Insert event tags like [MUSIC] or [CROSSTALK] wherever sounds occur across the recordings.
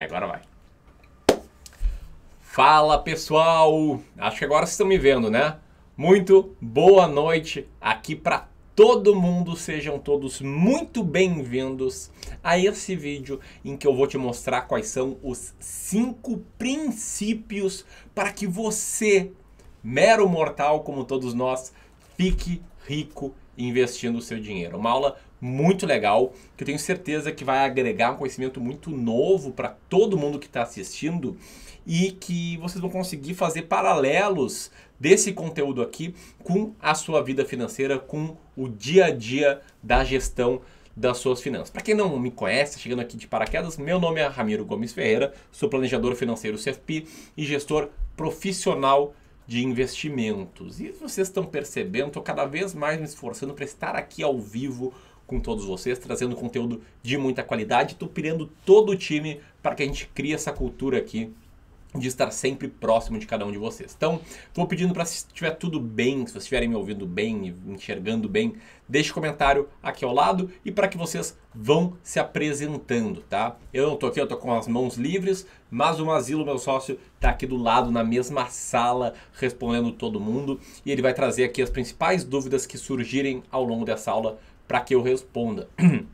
Agora vai. Fala pessoal! Acho que agora vocês estão me vendo, né? Muito boa noite aqui para todo mundo. Sejam todos muito bem-vindos a esse vídeo em que eu vou te mostrar quais são os cinco princípios para que você, mero mortal como todos nós, fique rico investindo o seu dinheiro. Uma aula muito legal, que eu tenho certeza que vai agregar um conhecimento muito novo para todo mundo que está assistindo e que vocês vão conseguir fazer paralelos desse conteúdo aqui com a sua vida financeira, com o dia a dia da gestão das suas finanças. Para quem não me conhece, chegando aqui de paraquedas, meu nome é Ramiro Gomes Ferreira, sou planejador financeiro CFP e gestor profissional de investimentos. E vocês estão percebendo, estou cada vez mais me esforçando para estar aqui ao vivo com todos vocês, trazendo conteúdo de muita qualidade. Estou pirando todo o time para que a gente crie essa cultura aqui de estar sempre próximo de cada um de vocês. Então, vou pedindo para se estiver tudo bem, se vocês estiverem me ouvindo bem, enxergando bem, deixe comentário aqui ao lado e para que vocês vão se apresentando, tá? Eu não estou aqui, eu estou com as mãos livres, mas o Mazilo, meu sócio, está aqui do lado na mesma sala respondendo todo mundo e ele vai trazer aqui as principais dúvidas que surgirem ao longo dessa aula para que eu responda. [CLEARS THROAT]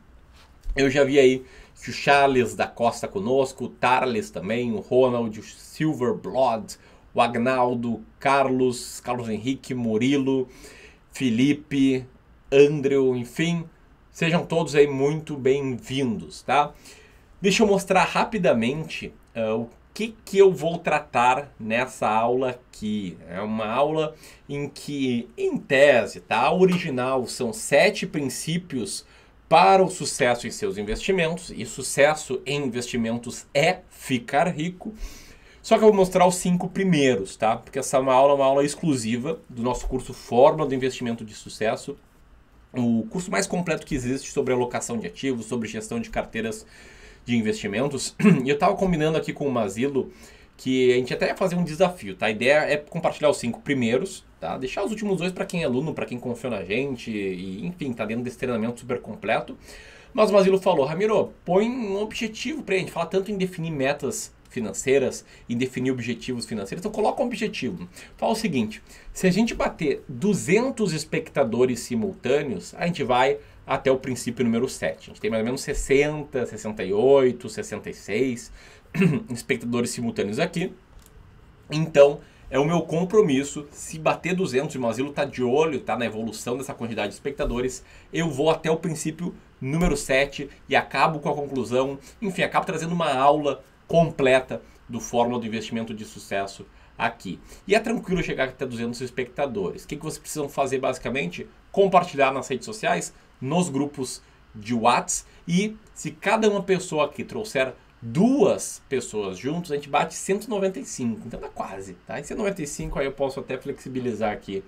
Eu já vi aí o Charles da Costa conosco, o Tarles também, o Ronald, o Silverblood, o Agnaldo, Carlos, Carlos Henrique, Murilo, Felipe, Andrew, enfim, sejam todos aí muito bem-vindos, tá? Deixa eu mostrar rapidamente uh, o que, que eu vou tratar nessa aula aqui. É uma aula em que, em tese, tá? A original são sete princípios para o sucesso em seus investimentos, e sucesso em investimentos é ficar rico. Só que eu vou mostrar os cinco primeiros, tá? Porque essa é uma aula, uma aula exclusiva do nosso curso Fórmula do Investimento de Sucesso, o curso mais completo que existe sobre alocação de ativos, sobre gestão de carteiras de investimentos. [CLEARS THROAT] E eu estava combinando aqui com o Mazilo que a gente até ia fazer um desafio, tá? A ideia é compartilhar os cinco primeiros, tá? Deixar os últimos dois para quem é aluno, para quem confia na gente, e enfim, tá dentro desse treinamento super completo. Mas o Mazilo falou, Ramiro, põe um objetivo para a gente, fala tanto em definir metas financeiras e definir objetivos financeiros, então coloca um objetivo. Fala o seguinte, se a gente bater 200 espectadores simultâneos, a gente vai até o princípio número 7. A gente tem mais ou menos 60, 68, 66 espectadores simultâneos aqui. Então, é o meu compromisso, se bater 200 e o Mazilo tá de olho, tá na evolução dessa quantidade de espectadores, eu vou até o princípio número 7 e acabo com a conclusão, enfim, acabo trazendo uma aula completa do Fórmula do Investimento de Sucesso aqui. E é tranquilo chegar até 200 espectadores. O que, que vocês precisam fazer basicamente? Compartilhar nas redes sociais, nos grupos de WhatsApp e se cada uma pessoa aqui trouxer duas pessoas juntos, a gente bate 195. Então dá quase, tá? Em 195 aí eu posso até flexibilizar aqui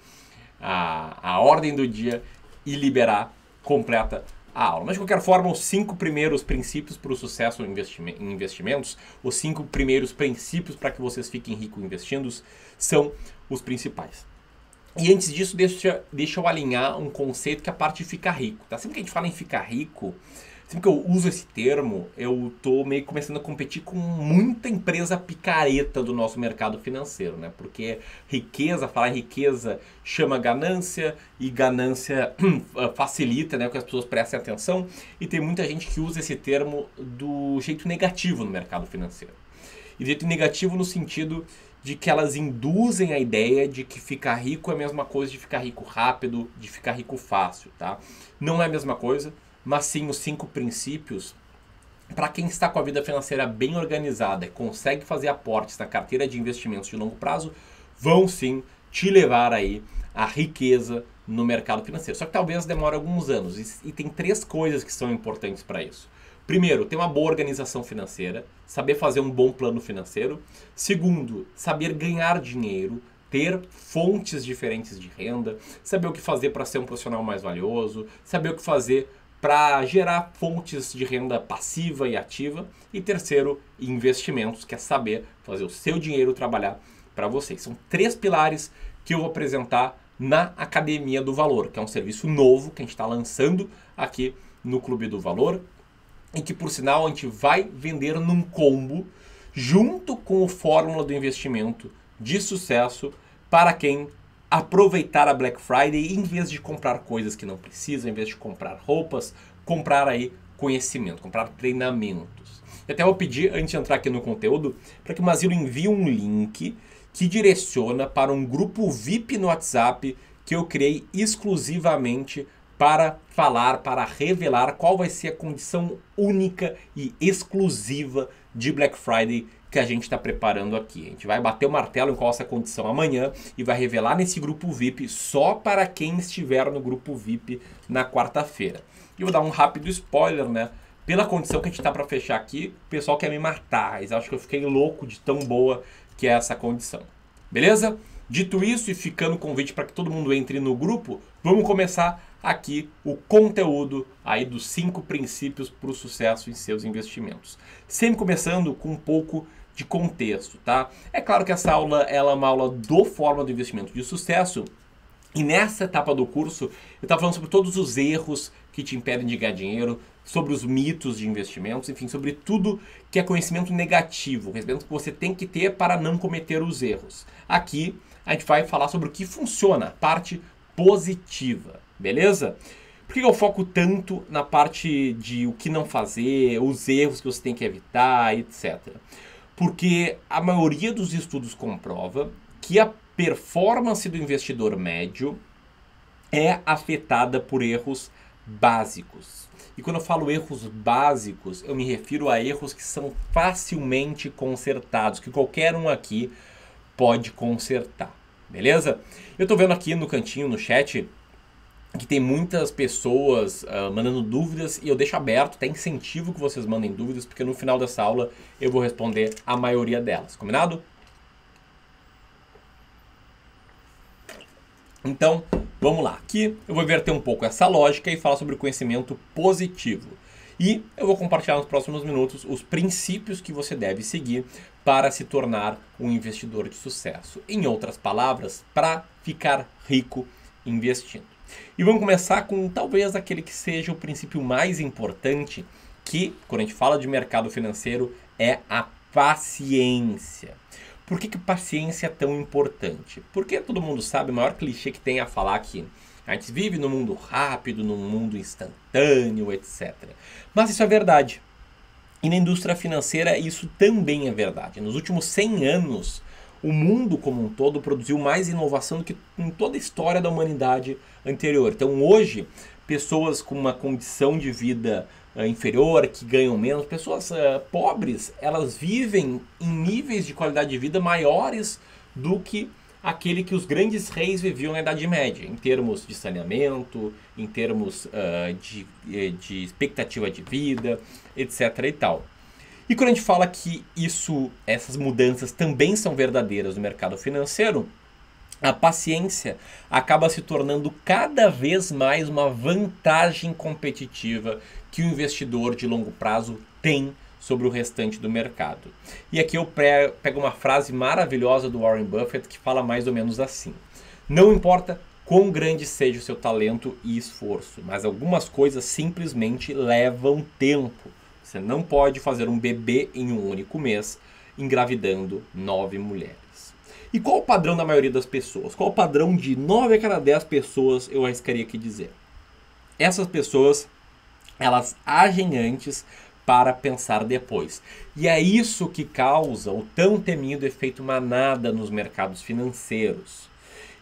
a, a ordem do dia e liberar completa a aula. Mas de qualquer forma, os cinco primeiros princípios para o sucesso em investimentos, os cinco primeiros princípios para que vocês fiquem ricos investindo, são os principais. E antes disso, deixa, deixa eu alinhar um conceito que é a parte de ficar rico. Tá? Sempre que a gente fala em ficar rico, sempre que eu uso esse termo, eu tô meio começando a competir com muita empresa picareta do nosso mercado financeiro, né? Porque riqueza, falar em riqueza chama ganância e ganância [CLEARS THROAT] facilita, né, que as pessoas prestem atenção e tem muita gente que usa esse termo do jeito negativo no mercado financeiro. E jeito negativo no sentido de que elas induzem a ideia de que ficar rico é a mesma coisa de ficar rico rápido, de ficar rico fácil, tá? Não é a mesma coisa, mas sim os cinco princípios para quem está com a vida financeira bem organizada e consegue fazer aportes na carteira de investimentos de longo prazo, vão sim te levar aí à riqueza no mercado financeiro. Só que talvez demore alguns anos e, e tem três coisas que são importantes para isso. Primeiro, ter uma boa organização financeira, saber fazer um bom plano financeiro. Segundo, saber ganhar dinheiro, ter fontes diferentes de renda, saber o que fazer para ser um profissional mais valioso, saber o que fazer para gerar fontes de renda passiva e ativa. E terceiro, investimentos, que é saber fazer o seu dinheiro trabalhar para vocês. São três pilares que eu vou apresentar na Academia do Valor, que é um serviço novo que a gente está lançando aqui no Clube do Valor em que por sinal a gente vai vender num combo junto com o fórmula do investimento de sucesso para quem aproveitar a Black Friday em vez de comprar coisas que não precisa, em vez de comprar roupas, comprar aí conhecimento, comprar treinamentos. E até vou pedir, antes de entrar aqui no conteúdo, para que o Mazilo envie um link que direciona para um grupo VIP no WhatsApp que eu criei exclusivamente para falar, para revelar qual vai ser a condição única e exclusiva de Black Friday que a gente está preparando aqui. A gente vai bater o martelo em qual essa condição amanhã e vai revelar nesse grupo VIP só para quem estiver no grupo VIP na quarta-feira. E vou dar um rápido spoiler, né? Pela condição que a gente está para fechar aqui, o pessoal quer me matar. Eles acham que eu fiquei louco de tão boa que é essa condição. Beleza? Dito isso e ficando o convite para que todo mundo entre no grupo, vamos começar aqui o conteúdo aí dos cinco princípios para o sucesso em seus investimentos. Sempre começando com um pouco de contexto, tá? É claro que essa aula ela é uma aula do Fórmula do Investimento de Sucesso, e nessa etapa do curso, eu estava falando sobre todos os erros que te impedem de ganhar dinheiro, sobre os mitos de investimentos, enfim, sobre tudo que é conhecimento negativo, conhecimento que você tem que ter para não cometer os erros. Aqui a gente vai falar sobre o que funciona, parte positiva, beleza? Por que eu foco tanto na parte de o que não fazer, os erros que você tem que evitar, etc. Porque a maioria dos estudos comprova que a performance do investidor médio é afetada por erros básicos. E quando eu falo erros básicos, eu me refiro a erros que são facilmente consertados, que qualquer um aqui pode consertar. Beleza? Eu estou vendo aqui no cantinho, no chat, que tem muitas pessoas uh, mandando dúvidas e eu deixo aberto, até incentivo que vocês mandem dúvidas, porque no final dessa aula eu vou responder a maioria delas. Combinado? Então, vamos lá. Aqui eu vou inverter um pouco essa lógica e falar sobre o conhecimento positivo. E eu vou compartilhar nos próximos minutos os princípios que você deve seguir para se tornar um investidor de sucesso. Em outras palavras, para ficar rico investindo. E vamos começar com talvez aquele que seja o princípio mais importante, que, quando a gente fala de mercado financeiro, é a paciência. Por que, que paciência é tão importante? Porque todo mundo sabe, o maior clichê que tem a falar que a gente vive num mundo rápido, num mundo instantâneo, etc. Mas isso é verdade. E na indústria financeira isso também é verdade. Nos últimos 100 anos, o mundo como um todo produziu mais inovação do que em toda a história da humanidade anterior. Então hoje, pessoas com uma condição de vida uh, inferior, que ganham menos, pessoas uh, pobres, elas vivem em níveis de qualidade de vida maiores do que aquele que os grandes reis viviam na Idade Média, em termos de saneamento, em termos uh, de, de expectativa de vida, etc. e tal. E quando a gente fala que isso, essas mudanças também são verdadeiras no mercado financeiro, a paciência acaba se tornando cada vez mais uma vantagem competitiva que o investidor de longo prazo tem sobre o restante do mercado. E aqui eu pego uma frase maravilhosa do Warren Buffett que fala mais ou menos assim: Não importa quão grande seja o seu talento e esforço, mas algumas coisas simplesmente levam tempo. Você não pode fazer um bebê em um único mês, engravidando nove mulheres. E qual o padrão da maioria das pessoas? Qual o padrão de 9 a cada 10 pessoas eu arriscaria aqui dizer? Essas pessoas, elas agem antes para pensar depois. E é isso que causa o tão temido efeito manada nos mercados financeiros.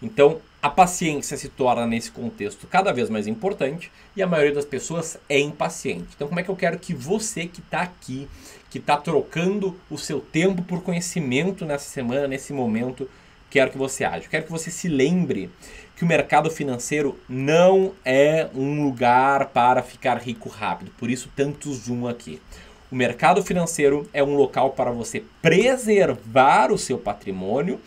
Então, a paciência se torna nesse contexto cada vez mais importante e a maioria das pessoas é impaciente. Então, como é que eu quero que você que está aqui, que está trocando o seu tempo por conhecimento nessa semana, nesse momento, quero que você age. quero que você se lembre que o mercado financeiro não é um lugar para ficar rico rápido. Por isso, tanto zoom aqui. O mercado financeiro é um local para você preservar o seu patrimônio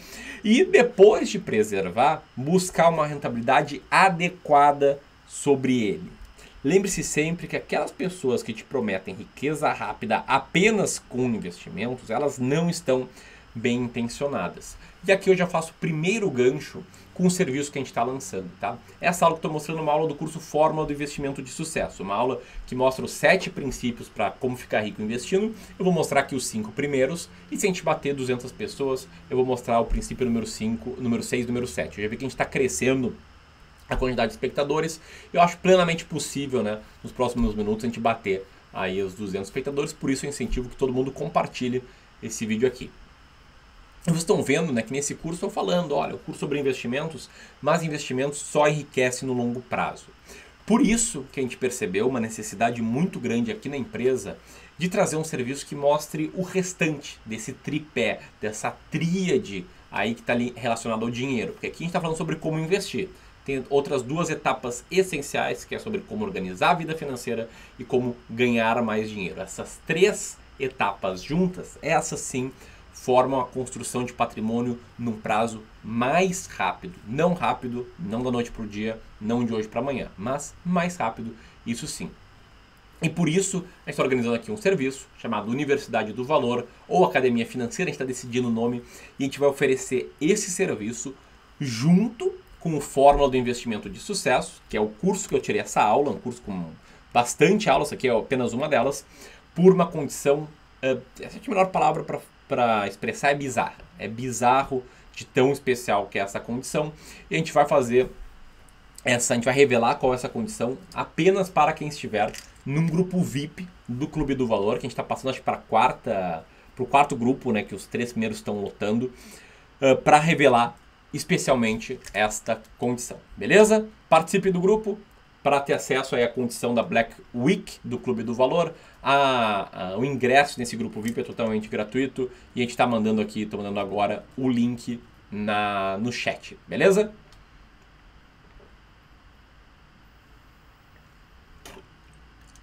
e depois de preservar, buscar uma rentabilidade adequada sobre ele. Lembre-se sempre que aquelas pessoas que te prometem riqueza rápida apenas com investimentos, elas não estão bem intencionadas. E aqui eu já faço o primeiro gancho com o serviço que a gente está lançando, tá? Essa aula que estou mostrando é uma aula do curso Fórmula do Investimento de Sucesso, uma aula que mostra os sete princípios para como ficar rico investindo. Eu vou mostrar aqui os cinco primeiros e se a gente bater 200 pessoas, eu vou mostrar o princípio número 5, número 6 número 7. Eu já vi que a gente está crescendo a quantidade de espectadores. Eu acho plenamente possível, né, nos próximos minutos, a gente bater aí os 200 espectadores, por isso eu incentivo que todo mundo compartilhe esse vídeo aqui. Vocês estão vendo né, que nesse curso estou falando, olha, o curso sobre investimentos, mas investimentos só enriquece no longo prazo. Por isso que a gente percebeu uma necessidade muito grande aqui na empresa de trazer um serviço que mostre o restante desse tripé, dessa tríade aí que está relacionado ao dinheiro. Porque aqui a gente está falando sobre como investir. Tem outras duas etapas essenciais, que é sobre como organizar a vida financeira e como ganhar mais dinheiro. Essas três etapas juntas, essas sim formam a construção de patrimônio num prazo mais rápido. Não rápido, não da noite para o dia, não de hoje para amanhã, mas mais rápido, isso sim. E por isso, a gente está organizando aqui um serviço chamado Universidade do Valor ou Academia Financeira, a gente está decidindo o nome e a gente vai oferecer esse serviço junto com o Fórmula do Investimento de Sucesso, que é o curso que eu tirei essa aula, um curso com bastante aulas, aqui é apenas uma delas, por uma condição, é a melhor palavra para para expressar é bizarra. É bizarro de tão especial que é essa condição. E a gente vai fazer essa, a gente vai revelar qual é essa condição apenas para quem estiver num grupo VIP do Clube do Valor, que a gente está passando acho para quarta, para o quarto grupo, né, que os três primeiros estão lotando, uh, para revelar especialmente esta condição. Beleza? Participe do grupo, para ter acesso aí à condição da Black Week do Clube do Valor. A, a, o ingresso nesse grupo VIP é totalmente gratuito e a gente está mandando aqui, estou mandando agora o link na, no chat, beleza?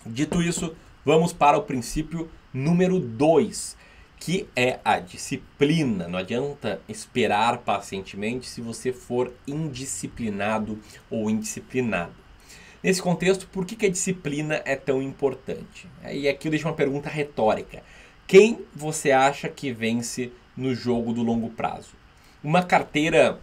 Dito isso, vamos para o princípio número 2, que é a disciplina. Não adianta esperar pacientemente se você for indisciplinado ou indisciplinado. Nesse contexto, por que, que a disciplina é tão importante? E aqui eu deixo uma pergunta retórica. Quem você acha que vence no jogo do longo prazo? Uma carteira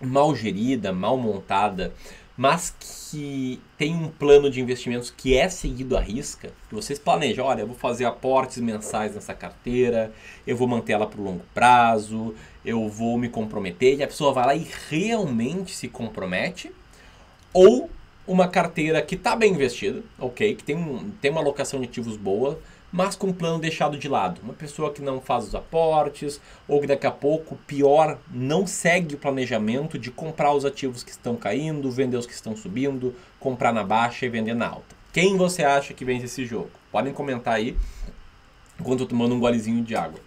mal gerida, mal montada, mas que tem um plano de investimentos que é seguido à risca, que vocês planejam, olha, eu vou fazer aportes mensais nessa carteira, eu vou manter ela para o longo prazo, eu vou me comprometer, e a pessoa vai lá e realmente se compromete, ou uma carteira que está bem investida, ok, que tem, um, tem uma alocação de ativos boa, mas com um plano deixado de lado. Uma pessoa que não faz os aportes, ou que daqui a pouco, pior, não segue o planejamento de comprar os ativos que estão caindo, vender os que estão subindo, comprar na baixa e vender na alta. Quem você acha que vence esse jogo? Podem comentar aí enquanto eu tomando um golezinho de água.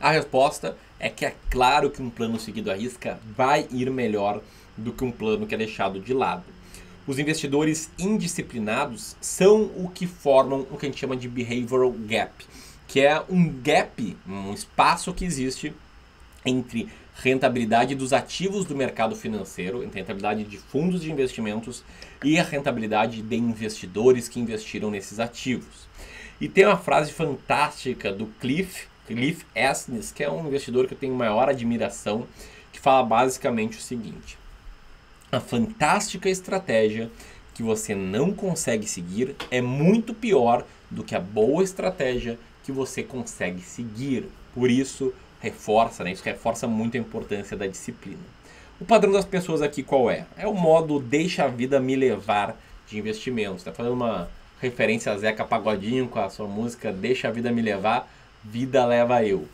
A resposta é que é claro que um plano seguido à risca vai ir melhor do que um plano que é deixado de lado. Os investidores indisciplinados são o que formam o que a gente chama de behavioral gap, que é um gap, um espaço que existe entre rentabilidade dos ativos do mercado financeiro, entre rentabilidade de fundos de investimentos e a rentabilidade de investidores que investiram nesses ativos. E tem uma frase fantástica do Cliff Cliff Asness, que é um investidor que eu tenho maior admiração, que fala basicamente o seguinte: a fantástica estratégia que você não consegue seguir é muito pior do que a boa estratégia que você consegue seguir. Por isso, reforça, né? Isso reforça muito a importância da disciplina. O padrão das pessoas aqui qual é? É o modo deixa a vida me levar de investimentos. Está fazendo uma referência a Zeca Pagodinho com a sua música Deixa a vida me levar vida leva eu.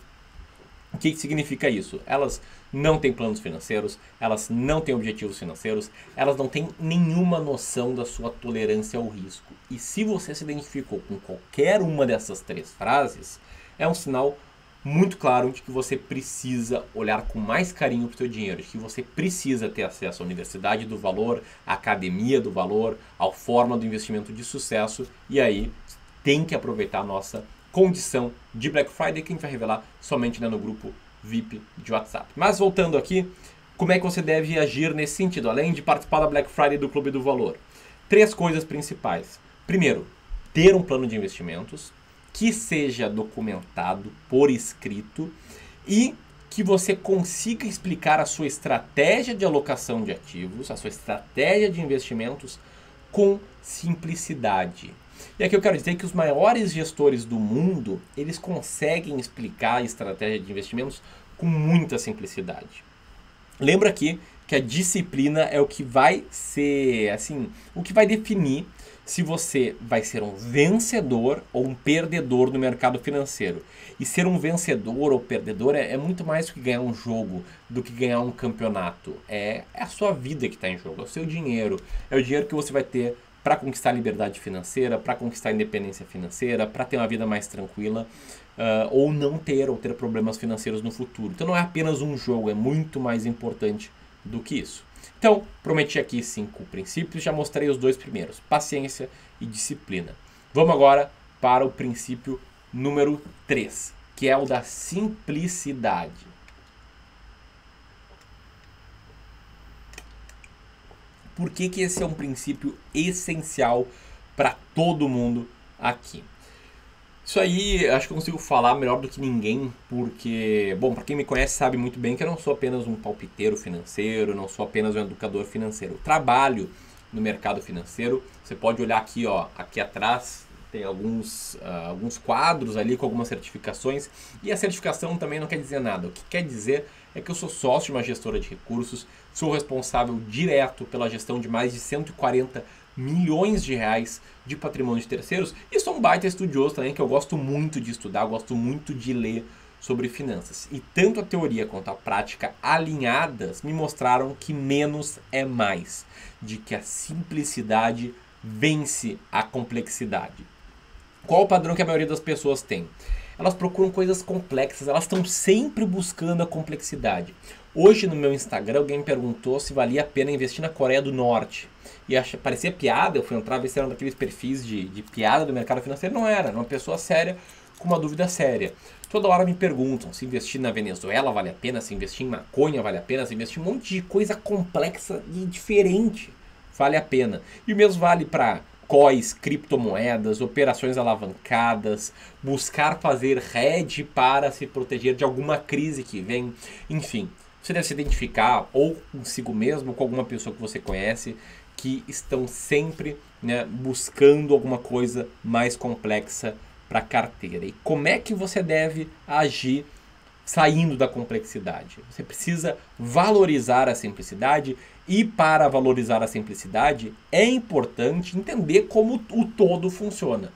O que, significa isso? Elas não têm planos financeiros, elas não têm objetivos financeiros, elas não têm nenhuma noção da sua tolerância ao risco. E se você se identificou com qualquer uma dessas três frases, é um sinal muito claro de que você precisa olhar com mais carinho para o seu dinheiro, de que você precisa ter acesso à Universidade do Valor, à Academia do Valor, ao Forma do Investimento de Sucesso, e aí tem que aproveitar a nossa condição de Black Friday que a gente vai revelar somente né, no grupo VIP de WhatsApp. Mas voltando aqui, como é que você deve agir nesse sentido, além de participar da Black Friday do Clube do Valor? três coisas principais. Primeiro, ter um plano de investimentos que seja documentado por escrito e que você consiga explicar a sua estratégia de alocação de ativos, a sua estratégia de investimentos com simplicidade. E aqui eu quero dizer que os maiores gestores do mundo, eles conseguem explicar a estratégia de investimentos com muita simplicidade. Lembra aqui que a disciplina é o que vai ser, assim, o que vai definir se você vai ser um vencedor ou um perdedor no mercado financeiro. E ser um vencedor ou perdedor é, é muito mais do que ganhar um jogo, do que ganhar um campeonato. É, é a sua vida que está em jogo, é o seu dinheiro, é o dinheiro que você vai ter para conquistar liberdade financeira, para conquistar independência financeira, para ter uma vida mais tranquila, uh, ou não ter, ou ter problemas financeiros no futuro. Então não é apenas um jogo, é muito mais importante do que isso. Então, prometi aqui cinco princípios, já mostrei os dois primeiros: paciência e disciplina. Vamos agora para o princípio número 3, que é o da simplicidade. Por que, que esse é um princípio essencial para todo mundo aqui? Isso aí acho que eu consigo falar melhor do que ninguém, porque, bom, para quem me conhece sabe muito bem que eu não sou apenas um palpiteiro financeiro, não sou apenas um educador financeiro. Trabalho no mercado financeiro. Você pode olhar aqui, ó, aqui atrás tem alguns, uh, alguns quadros ali com algumas certificações. E a certificação também não quer dizer nada. O que quer dizer é que eu sou sócio de uma gestora de recursos, sou responsável direto pela gestão de mais de 140 milhões de reais de patrimônio de terceiros e sou um baita estudioso também, que eu gosto muito de estudar, gosto muito de ler sobre finanças. E tanto a teoria quanto a prática alinhadas me mostraram que menos é mais, de que a simplicidade vence a complexidade. Qual o padrão que a maioria das pessoas tem? Elas procuram coisas complexas, elas estão sempre buscando a complexidade. Hoje no meu Instagram alguém me perguntou se valia a pena investir na Coreia do Norte. E achei, parecia piada, eu fui entrar, ver se era um daqueles perfis de, de piada do mercado financeiro. Não era, era uma pessoa séria com uma dúvida séria. Toda hora me perguntam se investir na Venezuela vale a pena, se investir em maconha vale a pena, se investir em um monte de coisa complexa e diferente vale a pena. E o mesmo vale para COIs, criptomoedas, operações alavancadas, buscar fazer hedge para se proteger de alguma crise que vem, enfim. Você deve se identificar ou consigo mesmo, com alguma pessoa que você conhece, que estão sempre né, buscando alguma coisa mais complexa para a carteira. E como é que você deve agir saindo da complexidade? Você precisa valorizar a simplicidade e para valorizar a simplicidade é importante entender como o todo funciona.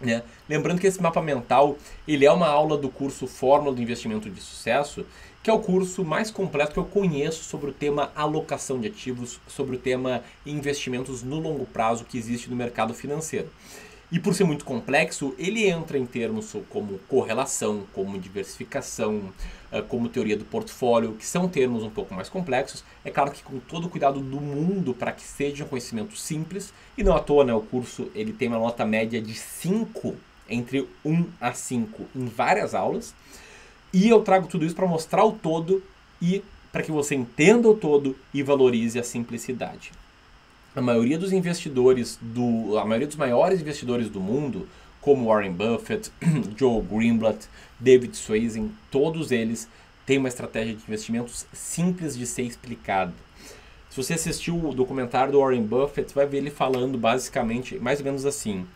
Né? Lembrando que esse mapa mental ele é uma aula do curso Fórmula do Investimento de Sucesso que é o curso mais completo que eu conheço sobre o tema alocação de ativos, sobre o tema investimentos no longo prazo que existe no mercado financeiro. E por ser muito complexo, ele entra em termos como correlação, como diversificação, eh, como teoria do portfólio, que são termos um pouco mais complexos. É claro que com todo o cuidado do mundo para que seja um conhecimento simples, e não à toa, né, o curso ele tem uma nota média de 5, entre 1 a 5 em várias aulas. E eu trago tudo isso para mostrar o todo e para que você entenda o todo e valorize a simplicidade. A maioria dos investidores do, a maioria dos maiores investidores do mundo, como Warren Buffett, [CLEARS THROAT] Joe Greenblatt, David Swayze, todos eles têm uma estratégia de investimentos simples de ser explicada. Se você assistiu o documentário do Warren Buffett, vai ver ele falando basicamente mais ou menos assim: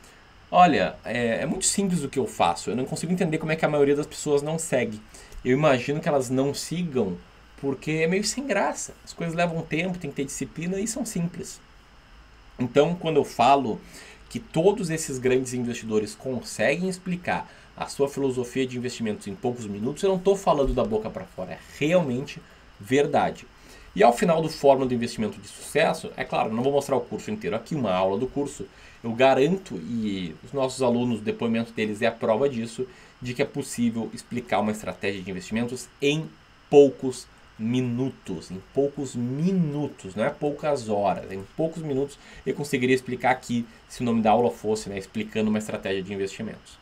Olha, é, é, muito simples o que eu faço. Eu não consigo entender como é que a maioria das pessoas não segue. Eu imagino que elas não sigam porque é meio sem graça. As coisas levam tempo, tem que ter disciplina e são simples. Então, quando eu falo que todos esses grandes investidores conseguem explicar a sua filosofia de investimentos em poucos minutos, eu não estou falando da boca para fora, é realmente verdade. E ao final do Fórmula do Investimento de Sucesso, é claro, não vou mostrar o curso inteiro aqui, uma aula do curso, eu garanto, e os nossos alunos, o depoimento deles é a prova disso, de que é possível explicar uma estratégia de investimentos em poucos minutos, em poucos minutos, não é poucas horas, em poucos minutos eu conseguiria explicar aqui se o nome da aula fosse, né, explicando uma estratégia de investimentos.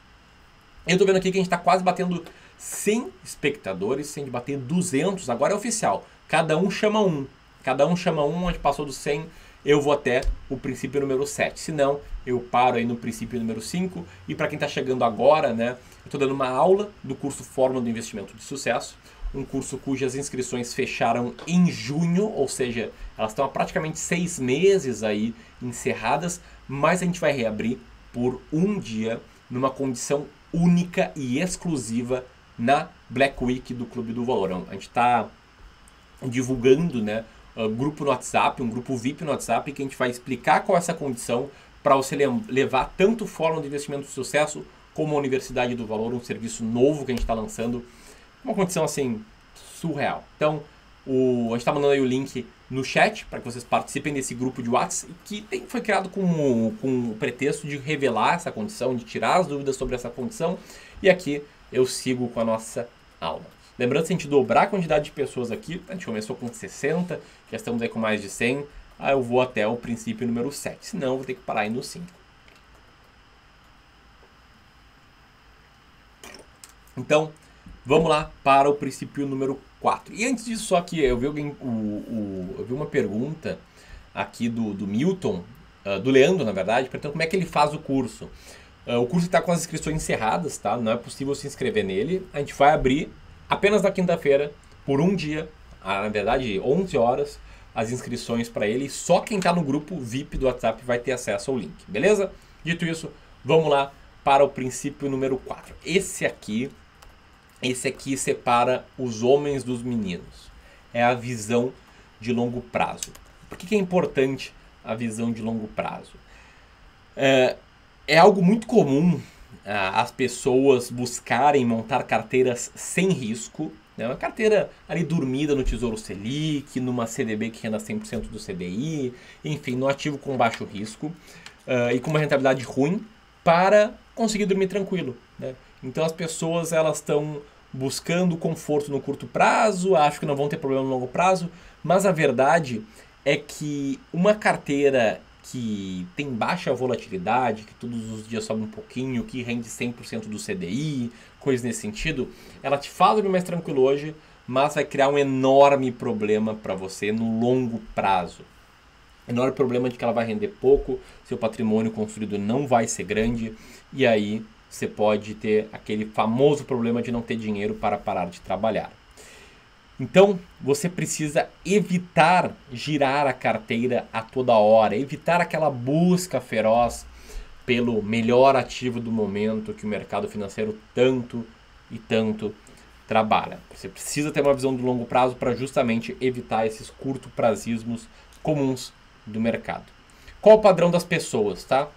Eu estou vendo aqui que a gente está quase batendo 100 espectadores, sem bater 200, agora é oficial. Cada um chama um, cada um chama um, a gente passou dos 100 eu vou até o princípio número 7. Se não, eu paro aí no princípio número 5. E para quem está chegando agora, né, eu estou dando uma aula do curso Fórmula do Investimento de Sucesso, um curso cujas inscrições fecharam em junho, ou seja, elas estão há praticamente seis meses aí encerradas, mas a gente vai reabrir por um dia numa condição única e exclusiva na Black Week do Clube do Valor. A gente está divulgando, né, uh, grupo no WhatsApp, um grupo VIP no WhatsApp, que a gente vai explicar qual é essa condição para você levar tanto o Fórum de Investimento de Sucesso como a Universidade do Valor, um serviço novo que a gente está lançando. Uma condição assim surreal. Então, o, a gente está mandando aí o link no chat para que vocês participem desse grupo de WhatsApp que tem, foi criado com, com o pretexto de revelar essa condição, de tirar as dúvidas sobre essa condição. E aqui eu sigo com a nossa aula. Lembrando, se a gente dobrar a quantidade de pessoas aqui, a gente começou com 60, já estamos aí com mais de 100, aí eu vou até o princípio número 7, senão eu vou ter que parar aí no 5. Então, vamos lá para o princípio número 4. E antes disso, só que eu vi, alguém, o, o, eu vi uma pergunta aqui do, do Milton, uh, do Leandro, na verdade, perguntando como é que ele faz o curso. Uh, o curso está com as inscrições encerradas, tá? Não é possível se inscrever nele. A gente vai abrir apenas na quinta-feira, por um dia, na verdade 11 horas, as inscrições para ele. Só quem está no grupo VIP do WhatsApp vai ter acesso ao link, beleza? Dito isso, vamos lá para o princípio número 4. Esse aqui, esse aqui separa os homens dos meninos. É a visão de longo prazo. Por que, que é importante a visão de longo prazo? É, é algo muito comum ah, as pessoas buscarem montar carteiras sem risco, né? uma carteira ali dormida no Tesouro Selic, numa CDB que renda 100% do CDI, enfim, no ativo com baixo risco uh, e com uma rentabilidade ruim para conseguir dormir tranquilo. Né? Então as pessoas elas estão buscando conforto no curto prazo, acham que não vão ter problema no longo prazo, mas a verdade é que uma carteira que tem baixa volatilidade, que todos os dias sobe um pouquinho, que rende 100% do CDI, coisas nesse sentido, ela te faz dormir mais tranquilo hoje, mas vai criar um enorme problema para você no longo prazo. Enorme problema de que ela vai render pouco, seu patrimônio construído não vai ser grande, e aí você pode ter aquele famoso problema de não ter dinheiro para parar de trabalhar. Então, você precisa evitar girar a carteira a toda hora, evitar aquela busca feroz pelo melhor ativo do momento que o mercado financeiro tanto e tanto trabalha. Você precisa ter uma visão de longo prazo para justamente evitar esses curto prazismos comuns do mercado. Qual o padrão das pessoas, tá?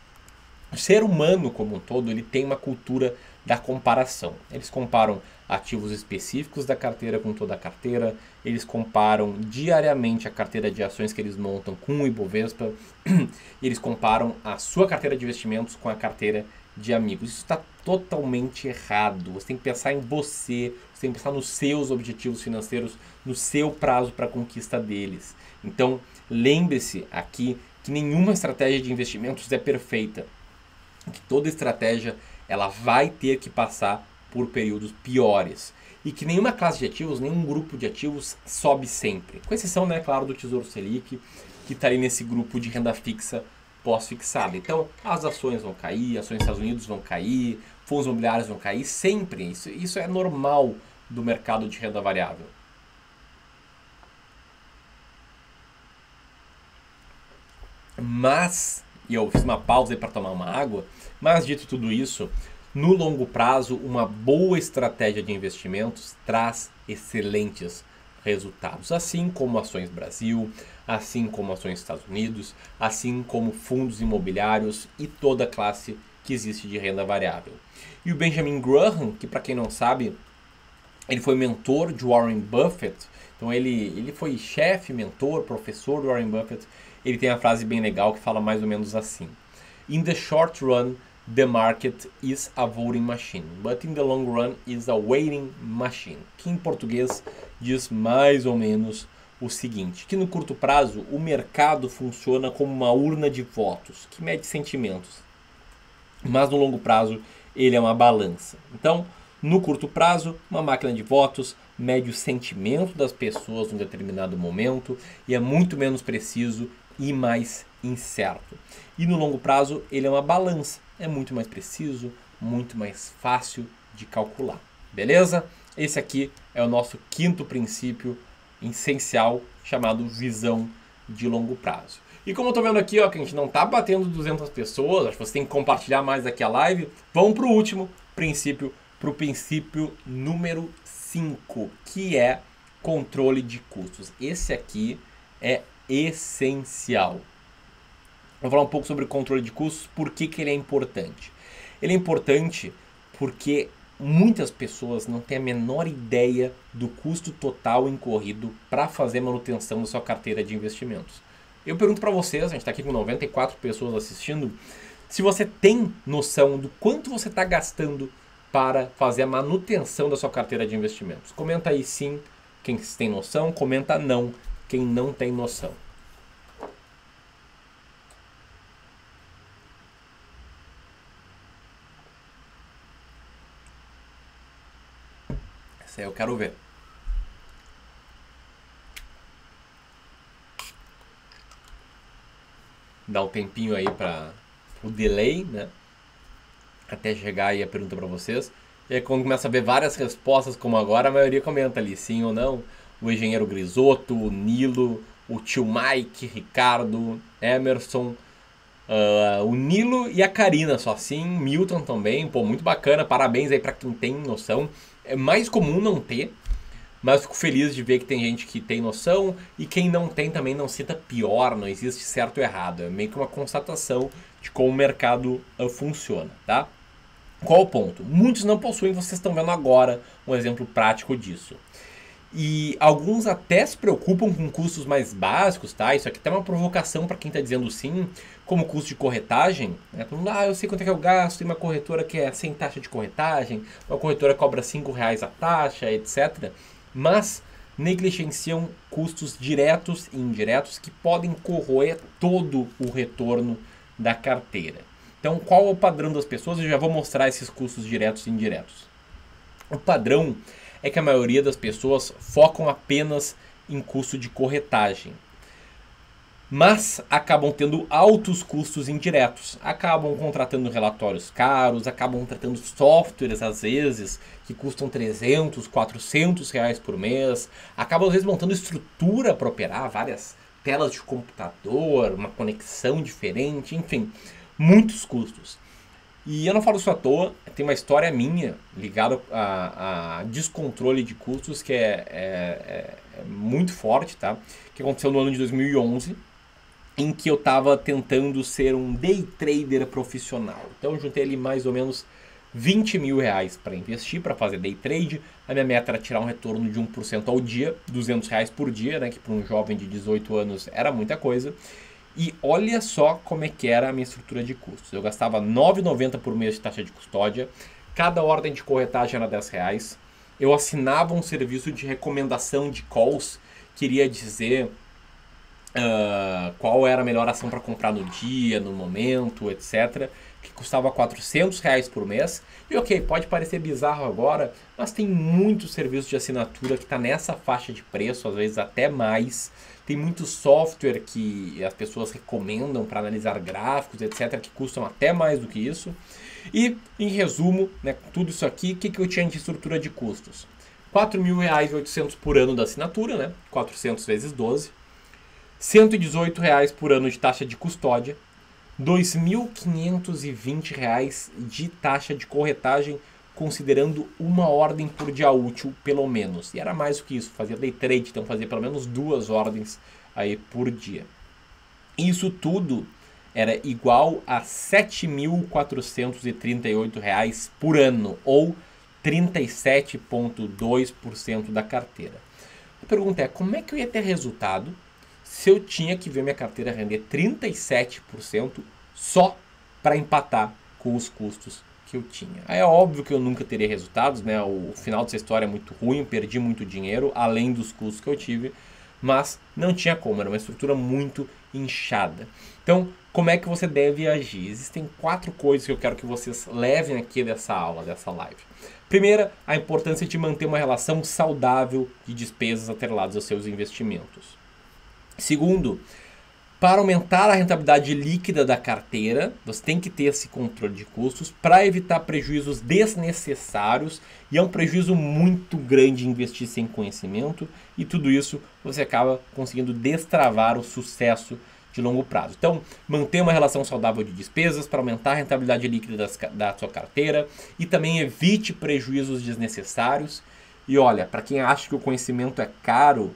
O ser humano como um todo, ele tem uma cultura da comparação. Eles comparam ativos específicos da carteira com toda a carteira, eles comparam diariamente a carteira de ações que eles montam com o Ibovespa, [CLEARS THROAT] eles comparam a sua carteira de investimentos com a carteira de amigos. Isso está totalmente errado. Você tem que pensar em você, você tem que pensar nos seus objetivos financeiros, no seu prazo para conquista deles. Então, lembre-se aqui que nenhuma estratégia de investimentos é perfeita. Que toda estratégia ela vai ter que passar por períodos piores. E que nenhuma classe de ativos, nenhum grupo de ativos sobe sempre. Com exceção, né, claro, do Tesouro Selic, que está aí nesse grupo de renda fixa pós-fixada. Então, as ações vão cair, ações dos Estados Unidos vão cair, fundos imobiliários vão cair, sempre. Isso, isso é normal do mercado de renda variável. Mas, e eu fiz uma pausa para tomar uma água, mas dito tudo isso, no longo prazo, uma boa estratégia de investimentos traz excelentes resultados, assim como ações Brasil, assim como ações Estados Unidos, assim como fundos imobiliários e toda a classe que existe de renda variável. E o Benjamin Graham, que para quem não sabe, ele foi mentor de Warren Buffett, então ele, ele foi chefe, mentor, professor do Warren Buffett. Ele tem uma frase bem legal que fala mais ou menos assim: In the short run, the market is a voting machine, but in the long run is a waiting machine. Que em português diz mais ou menos o seguinte, que no curto prazo o mercado funciona como uma urna de votos, que mede sentimentos. Mas no longo prazo ele é uma balança. Então, no curto prazo, uma máquina de votos mede o sentimento das pessoas num determinado momento e é muito menos preciso e mais incerto. E no longo prazo, ele é uma balança, é muito mais preciso, muito mais fácil de calcular. Beleza? Esse aqui é o nosso quinto princípio essencial chamado visão de longo prazo. E como eu tô vendo aqui, ó, que a gente não tá batendo 200 pessoas, acho que você tem que compartilhar mais aqui a live. Vamos pro último princípio, pro princípio número 5, que é controle de custos. Esse aqui é essencial. Vou falar um pouco sobre o controle de custos, por que, que ele é importante. Ele é importante porque muitas pessoas não têm a menor ideia do custo total incorrido para fazer manutenção da sua carteira de investimentos. Eu pergunto para vocês, a gente está aqui com 94 pessoas assistindo, se você tem noção do quanto você está gastando para fazer a manutenção da sua carteira de investimentos. Comenta aí sim quem tem noção, comenta não quem não tem noção. Essa aí eu quero ver. Dá um tempinho aí para o delay, né? Até chegar aí a pergunta para vocês. E aí quando começa a ver várias respostas como agora, a maioria comenta ali sim ou não. O engenheiro Grisotto, o Nilo, o tio Mike, Ricardo, Emerson, uh, o Nilo e a Karina, só assim, Milton também, pô, muito bacana, parabéns aí para quem tem noção. É mais comum não ter, mas fico feliz de ver que tem gente que tem noção e quem não tem também não cita pior, não existe certo ou errado. É meio que uma constatação de como o mercado uh, funciona, tá? Qual o ponto? Muitos não possuem, vocês estão vendo agora um exemplo prático disso. E alguns até se preocupam com custos mais básicos, tá? Isso aqui é uma provocação para quem está dizendo sim, como custo de corretagem. Né? Todo mundo, ah, eu sei quanto é que eu gasto, tem uma corretora que é sem taxa de corretagem, uma corretora cobra 5 reais a taxa, etc. Mas negligenciam custos diretos e indiretos que podem corroer todo o retorno da carteira. Então, qual é o padrão das pessoas? Eu já vou mostrar esses custos diretos e indiretos. O padrão é que a maioria das pessoas focam apenas em custo de corretagem. Mas acabam tendo altos custos indiretos. Acabam contratando relatórios caros, acabam contratando softwares às vezes que custam 300, 400 reais por mês. Acabam às vezes montando estrutura para operar, várias telas de computador, uma conexão diferente, enfim, muitos custos. E eu não falo isso à toa, tem uma história minha ligada a, a descontrole de custos que é, é, é, é, muito forte, tá? Que aconteceu no ano de 2011, em que eu estava tentando ser um day trader profissional. Então eu juntei ali mais ou menos 20 mil reais para investir, para fazer day trade. A minha meta era tirar um retorno de 1% ao dia, 200 reais por dia, né? Que para um jovem de 18 anos era muita coisa. E olha só como é que era a minha estrutura de custos. Eu gastava R$ 9,90 por mês de taxa de custódia, cada ordem de corretagem era R$ reais. Eu assinava um serviço de recomendação de calls, queria dizer uh, qual era a melhor ação para comprar no dia, no momento, etc. Que custava 400 reais por mês. E ok, pode parecer bizarro agora, mas tem muito serviço de assinatura que está nessa faixa de preço, às vezes até mais. Tem muito software que as pessoas recomendam para analisar gráficos, etc., que custam até mais do que isso. E, em resumo, né, tudo isso aqui, o que, que eu tinha de estrutura de custos? R$ 4.800 por ano da assinatura, né? 400 vezes 12. R$ 118 por ano de taxa de custódia. R$ 2.520 de taxa de corretagem considerando uma ordem por dia útil, pelo menos. E era mais do que isso, fazia day trade, então fazia pelo menos duas ordens aí por dia. Isso tudo era igual a R$ 7.438 por ano, ou 37,2% da carteira. A pergunta é, como é que eu ia ter resultado se eu tinha que ver minha carteira render 37% só para empatar com os custos que eu tinha. É óbvio que eu nunca teria resultados, né? O final dessa história é muito ruim, perdi muito dinheiro, além dos custos que eu tive, mas não tinha como, era uma estrutura muito inchada. Então, como é que você deve agir? Existem quatro coisas que eu quero que vocês levem aqui dessa aula, dessa live. Primeira, a importância de manter uma relação saudável de despesas atreladas aos seus investimentos. Segundo, para aumentar a rentabilidade líquida da carteira, você tem que ter esse controle de custos para evitar prejuízos desnecessários e é um prejuízo muito grande investir sem conhecimento e tudo isso você acaba conseguindo destravar o sucesso de longo prazo. Então, manter uma relação saudável de despesas para aumentar a rentabilidade líquida das, da sua carteira e também evite prejuízos desnecessários. E olha, para quem acha que o conhecimento é caro,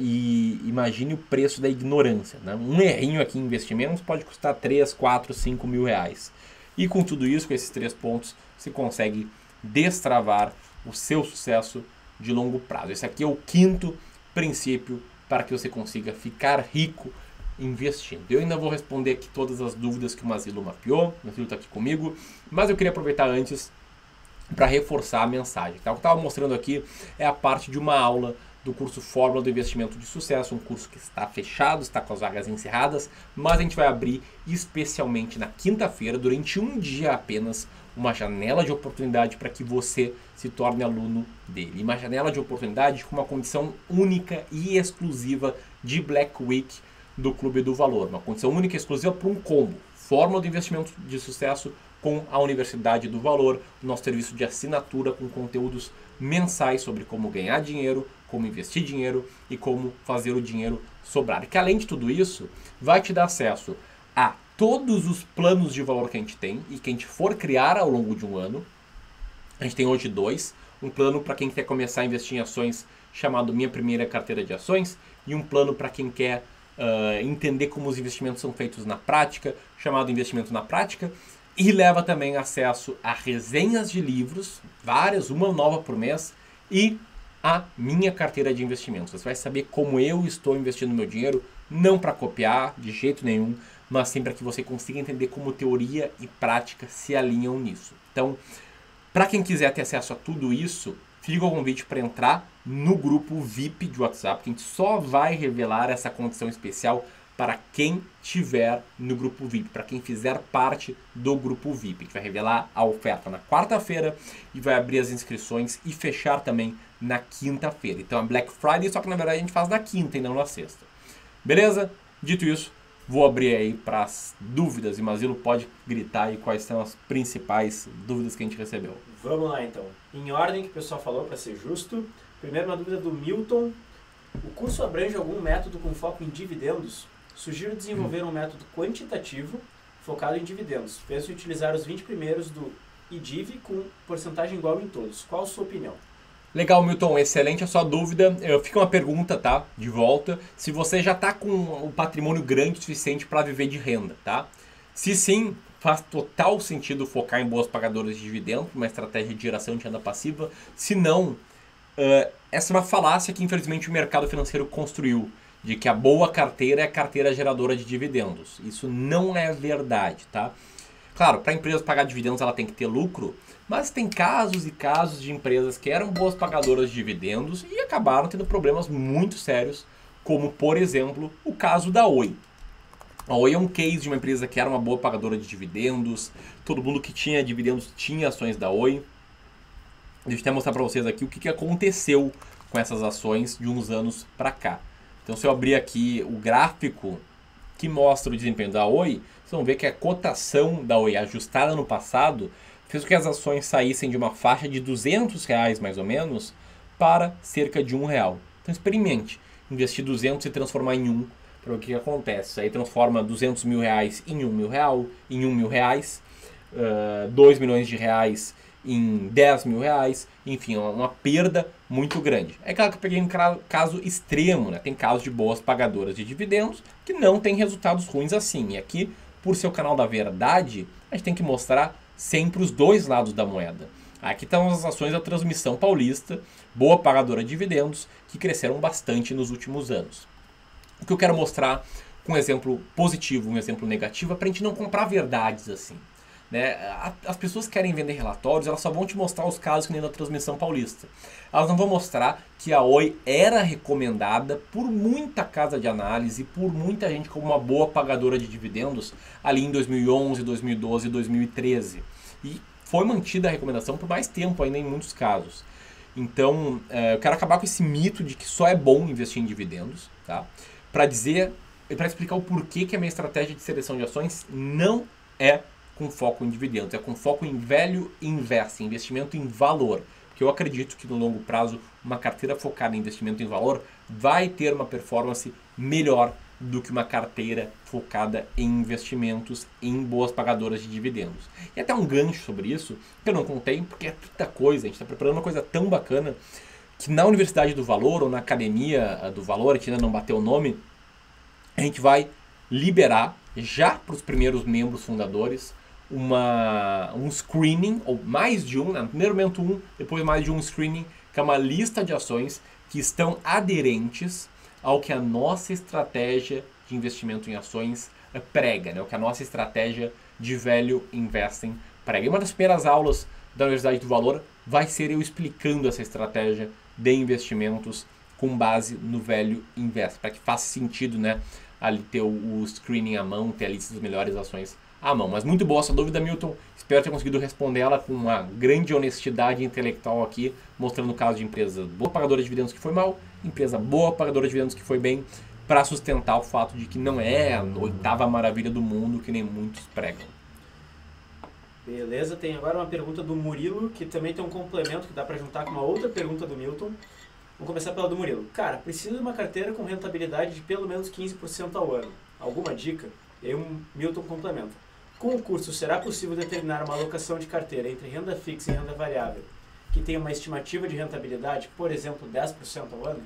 e imagine o preço da ignorância. Né? Um errinho aqui em investimentos pode custar 3, 4, 5 mil reais. E com tudo isso, com esses três pontos, você consegue destravar o seu sucesso de longo prazo. Esse aqui é o quinto princípio para que você consiga ficar rico investindo. Eu ainda vou responder aqui todas as dúvidas que o Mazilo mapeou. O Mazilo está aqui comigo, mas eu queria aproveitar antes para reforçar a mensagem. Tá? O que eu estava mostrando aqui é a parte de uma aula do curso Fórmula do Investimento de Sucesso, um curso que está fechado, está com as vagas encerradas, mas a gente vai abrir especialmente na quinta-feira, durante um dia apenas, uma janela de oportunidade para que você se torne aluno dele. Uma janela de oportunidade com uma condição única e exclusiva de Black Week do Clube do Valor. Uma condição única e exclusiva para um combo. Fórmula do Investimento de Sucesso com a Universidade do Valor, nosso serviço de assinatura com conteúdos mensais sobre como ganhar dinheiro, como investir dinheiro e como fazer o dinheiro sobrar. Que além de tudo isso, vai te dar acesso a todos os planos de valor que a gente tem e que a gente for criar ao longo de um ano. A gente tem hoje dois. Um plano para quem quer começar a investir em ações chamado Minha Primeira Carteira de Ações e um plano para quem quer uh, entender como os investimentos são feitos na prática, chamado Investimento na Prática. E leva também acesso a resenhas de livros, várias, uma nova por mês, e a minha carteira de investimentos. Você vai saber como eu estou investindo meu dinheiro, não para copiar de jeito nenhum, mas sim para que você consiga entender como teoria e prática se alinham nisso. Então, para quem quiser ter acesso a tudo isso, fica o convite para entrar no grupo VIP de WhatsApp, que a gente só vai revelar essa condição especial para quem tiver no grupo VIP, para quem fizer parte do grupo VIP. A gente vai revelar a oferta na quarta-feira e vai abrir as inscrições e fechar também na quinta-feira. Então é Black Friday, só que na verdade a gente faz na quinta e não na sexta. Beleza? Dito isso, vou abrir aí para as dúvidas e Mazilo pode gritar aí quais são as principais dúvidas que a gente recebeu. Vamos lá então. Em ordem que o pessoal falou, para ser justo. Primeiro uma dúvida do Milton. O curso abrange algum método com foco em dividendos? Sugiro desenvolver um método quantitativo focado em dividendos. Penso em utilizar os 20 primeiros do IDIV com porcentagem igual em todos. Qual a sua opinião? Legal, Milton, excelente a sua dúvida. Fica uma pergunta, tá? De volta. Se você já está com um patrimônio grande o suficiente para viver de renda, tá? Se sim, faz total sentido focar em boas pagadoras de dividendos, uma estratégia de geração de renda passiva. Se não, uh, essa é uma falácia que infelizmente o mercado financeiro construiu, de que a boa carteira é a carteira geradora de dividendos. Isso não é verdade, tá? Claro, para a empresa pagar dividendos ela tem que ter lucro, mas tem casos e casos de empresas que eram boas pagadoras de dividendos e acabaram tendo problemas muito sérios, como por exemplo o caso da Oi. A Oi é um case de uma empresa que era uma boa pagadora de dividendos, todo mundo que tinha dividendos tinha ações da Oi. Deixa eu até mostrar para vocês aqui o que, aconteceu com essas ações de uns anos para cá. Então, se eu abrir aqui o gráfico que mostra o desempenho da Oi, vocês vão ver que a cotação da Oi ajustada no passado fez com que as ações saíssem de uma faixa de 200 reais mais ou menos para cerca de um real. Então experimente investir 200 e transformar em um para o que, acontece. Aí transforma 200 mil reais em um mil real, em um mil reais, uh, 2 milhões de reais em 10 mil reais, enfim, é uma perda muito grande. É claro que eu peguei um caso extremo, né? Tem casos de boas pagadoras de dividendos que não tem resultados ruins assim. E aqui, por ser o canal da verdade, a gente tem que mostrar sempre os dois lados da moeda. Aqui estão as ações da Transmissão Paulista, boa pagadora de dividendos, que cresceram bastante nos últimos anos. O que eu quero mostrar com um exemplo positivo, um exemplo negativo, é para a gente não comprar verdades assim. Né? As pessoas que querem vender relatórios, elas só vão te mostrar os casos que nem da transmissão paulista. Elas não vão mostrar que a Oi era recomendada por muita casa de análise, por muita gente como uma boa pagadora de dividendos ali em 2011, 2012 e 2013. E foi mantida a recomendação por mais tempo ainda em muitos casos. Então, é, eu quero acabar com esse mito de que só é bom investir em dividendos, tá? Para dizer para explicar o porquê que a minha estratégia de seleção de ações não é com foco em dividendos, é com foco em velho invest, investimento em valor. Porque eu acredito que no longo prazo uma carteira focada em investimento em valor vai ter uma performance melhor do que uma carteira focada em investimentos em boas pagadoras de dividendos. E até um gancho sobre isso, que eu não contei, porque é tanta coisa, a gente está preparando uma coisa tão bacana, que na Universidade do Valor ou na Academia ah, do Valor, a gente ainda não bateu o nome, a gente vai liberar já para os primeiros membros fundadores uma, um screening, ou mais de um, né? no primeiro momento um, depois mais de um screening, que é uma lista de ações que estão aderentes ao que a nossa estratégia de investimento em ações eh, prega, né? o que a nossa estratégia de velho investing prega. E uma das primeiras aulas da Universidade do Valor vai ser eu explicando essa estratégia de investimentos com base no velho invest, para que faça sentido, né? Ali ter o screening à mão, ter a lista das melhores ações à mão. Mas muito boa essa dúvida, Milton. Espero ter conseguido responder ela com uma grande honestidade intelectual aqui, mostrando o caso de empresa boa pagadora de dividendos que foi mal, empresa boa pagadora de dividendos que foi bem, para sustentar o fato de que não é a oitava maravilha do mundo que nem muitos pregam. Beleza, tem agora uma pergunta do Murilo, que também tem um complemento que dá para juntar com uma outra pergunta do Milton. Vamos começar pela do Murilo. Cara, preciso de uma carteira com rentabilidade de pelo menos 15% ao ano. Alguma dica? E aí o Milton complementa. Com o curso, será possível determinar uma alocação de carteira entre renda fixa e renda variável que tenha uma estimativa de rentabilidade, por exemplo, 10% ao ano?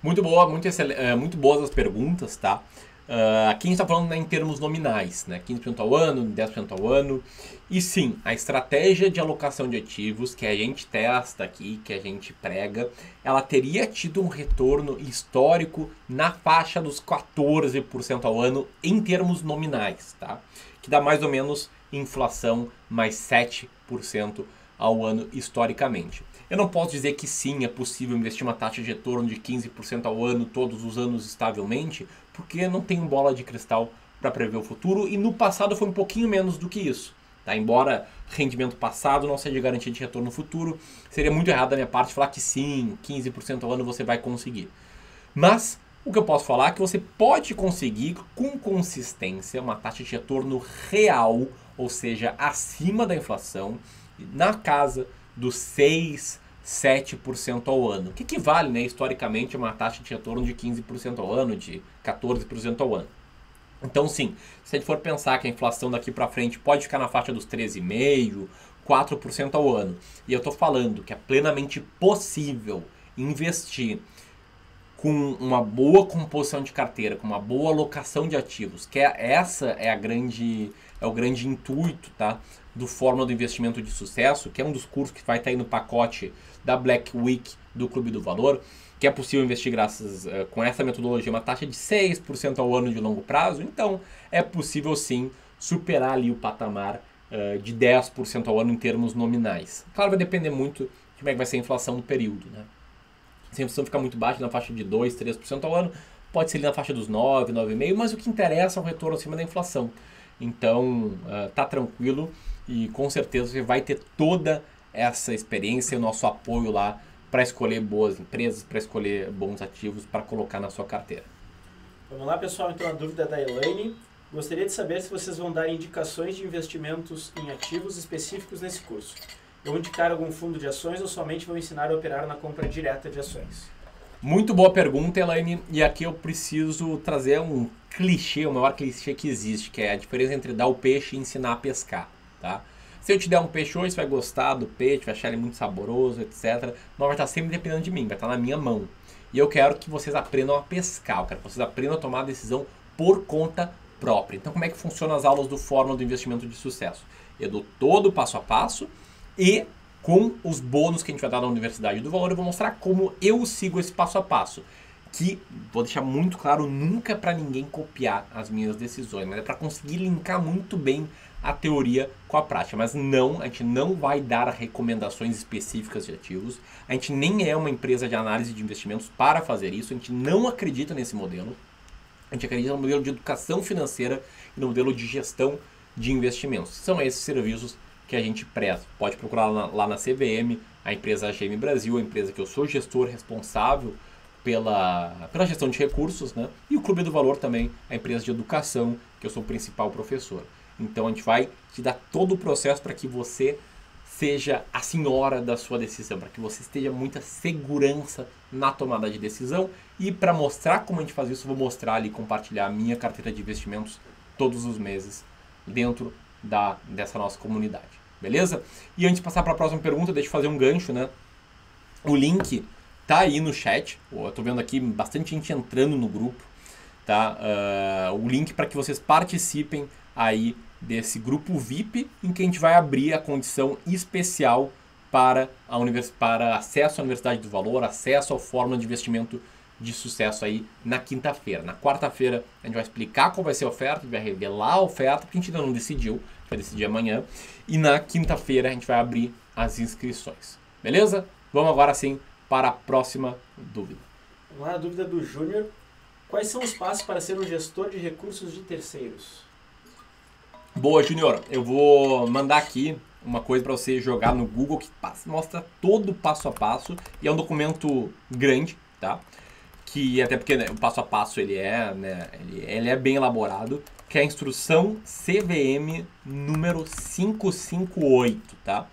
Muito boa, muito, é, muito boas as perguntas, tá? Uh, aqui a gente está falando né, em termos nominais, né? 15% ao ano, 10% ao ano. E sim, a estratégia de alocação de ativos que a gente testa aqui, que a gente prega, ela teria tido um retorno histórico na faixa dos 14% ao ano em termos nominais, tá? Que dá mais ou menos inflação mais 7% ao ano historicamente. Eu não posso dizer que sim, é possível investir uma taxa de retorno de 15% ao ano todos os anos estavelmente, porque não tenho bola de cristal para prever o futuro e no passado foi um pouquinho menos do que isso. Tá? Embora rendimento passado não seja garantia de retorno futuro, seria muito errado da minha parte falar que sim, 15% ao ano você vai conseguir. Mas o que eu posso falar é que você pode conseguir com consistência uma taxa de retorno real, ou seja, acima da inflação, na casa dos 6, 7% ao ano, que equivale né, historicamente a uma taxa de retorno de 15% ao ano, de 14% ao ano. Então, sim, se a gente for pensar que a inflação daqui para frente pode ficar na faixa dos 13,5%, 4% ao ano, e eu estou falando que é plenamente possível investir com uma boa composição de carteira, com uma boa alocação de ativos, que é, essa é a grande é o grande intuito, tá, do Fórmula do Investimento de Sucesso, que é um dos cursos que vai estar aí no pacote da Black Week do Clube do Valor, que é possível investir graças uh, com essa metodologia uma taxa de 6% ao ano de longo prazo. Então, é possível sim superar ali o patamar uh, de 10% ao ano em termos nominais. Claro, vai depender muito de como é que vai ser a inflação no período, né? Se a inflação ficar muito baixa, na faixa de 2, 3% ao ano, pode ser ali na faixa dos 9, 9,5%, mas o que interessa é o retorno acima da inflação. Então, uh, tá tranquilo e com certeza você vai ter toda essa experiência e o nosso apoio lá para escolher boas empresas, para escolher bons ativos para colocar na sua carteira. Vamos lá, pessoal. Então, a dúvida da Elaine. Gostaria de saber se vocês vão dar indicações de investimentos em ativos específicos nesse curso. Vão indicar algum fundo de ações ou somente vão ensinar a operar na compra direta de ações? Muito boa pergunta, Elaine. E aqui eu preciso trazer um clichê, o maior clichê que existe, que é a diferença entre dar o peixe e ensinar a pescar, tá? Se eu te der um peixe hoje, você vai gostar do peixe, vai achar ele muito saboroso, etc. Mas vai estar sempre dependendo de mim, vai estar na minha mão. E eu quero que vocês aprendam a pescar, eu quero que vocês aprendam a tomar a decisão por conta própria. Então, como é que funcionam as aulas do Fórmula do Investimento de Sucesso? Eu dou todo o passo a passo e com os bônus que a gente vai dar na Universidade do Valor, eu vou mostrar como eu sigo esse passo a passo que vou deixar muito claro, nunca é para ninguém copiar as minhas decisões, mas é para conseguir linkar muito bem a teoria com a prática. Mas não, a gente não vai dar recomendações específicas de ativos. A gente nem é uma empresa de análise de investimentos para fazer isso. A gente não acredita nesse modelo. A gente acredita no modelo de educação financeira e no modelo de gestão de investimentos. São esses serviços que a gente presta. Pode procurar lá na, lá na CVM, a empresa AGM Brasil, a empresa que eu sou gestor responsável pela, pela gestão de recursos, né? E o Clube do Valor também, a empresa de educação, que eu sou o principal professor. Então a gente vai te dar todo o processo para que você seja a senhora da sua decisão, para que você esteja muita segurança na tomada de decisão. E para mostrar como a gente faz isso, vou mostrar ali, compartilhar a minha carteira de investimentos todos os meses dentro da, dessa nossa comunidade. Beleza? E antes de passar para a próxima pergunta, deixa eu fazer um gancho, né? O link tá aí no chat. Eu tô vendo aqui bastante gente entrando no grupo, tá? Uh, o link para que vocês participem aí desse grupo VIP em que a gente vai abrir a condição especial para, a univers... para acesso à Universidade do Valor, acesso ao Fórmula de Investimento de Sucesso aí na quinta-feira. Na quarta-feira a gente vai explicar qual vai ser a oferta, a gente vai revelar a oferta, porque a gente ainda não decidiu, vai decidir amanhã. E na quinta-feira a gente vai abrir as inscrições. Beleza? Vamos agora sim para a próxima dúvida. Vamos lá, a dúvida do Júnior. Quais são os passos para ser um gestor de recursos de terceiros? Boa, Júnior. Eu vou mandar aqui uma coisa para você jogar no Google que mostra todo o passo a passo e é um documento grande, tá? Que até porque né, o passo a passo ele é, né, ele, ele é bem elaborado, que é a instrução CVM número 558, tá?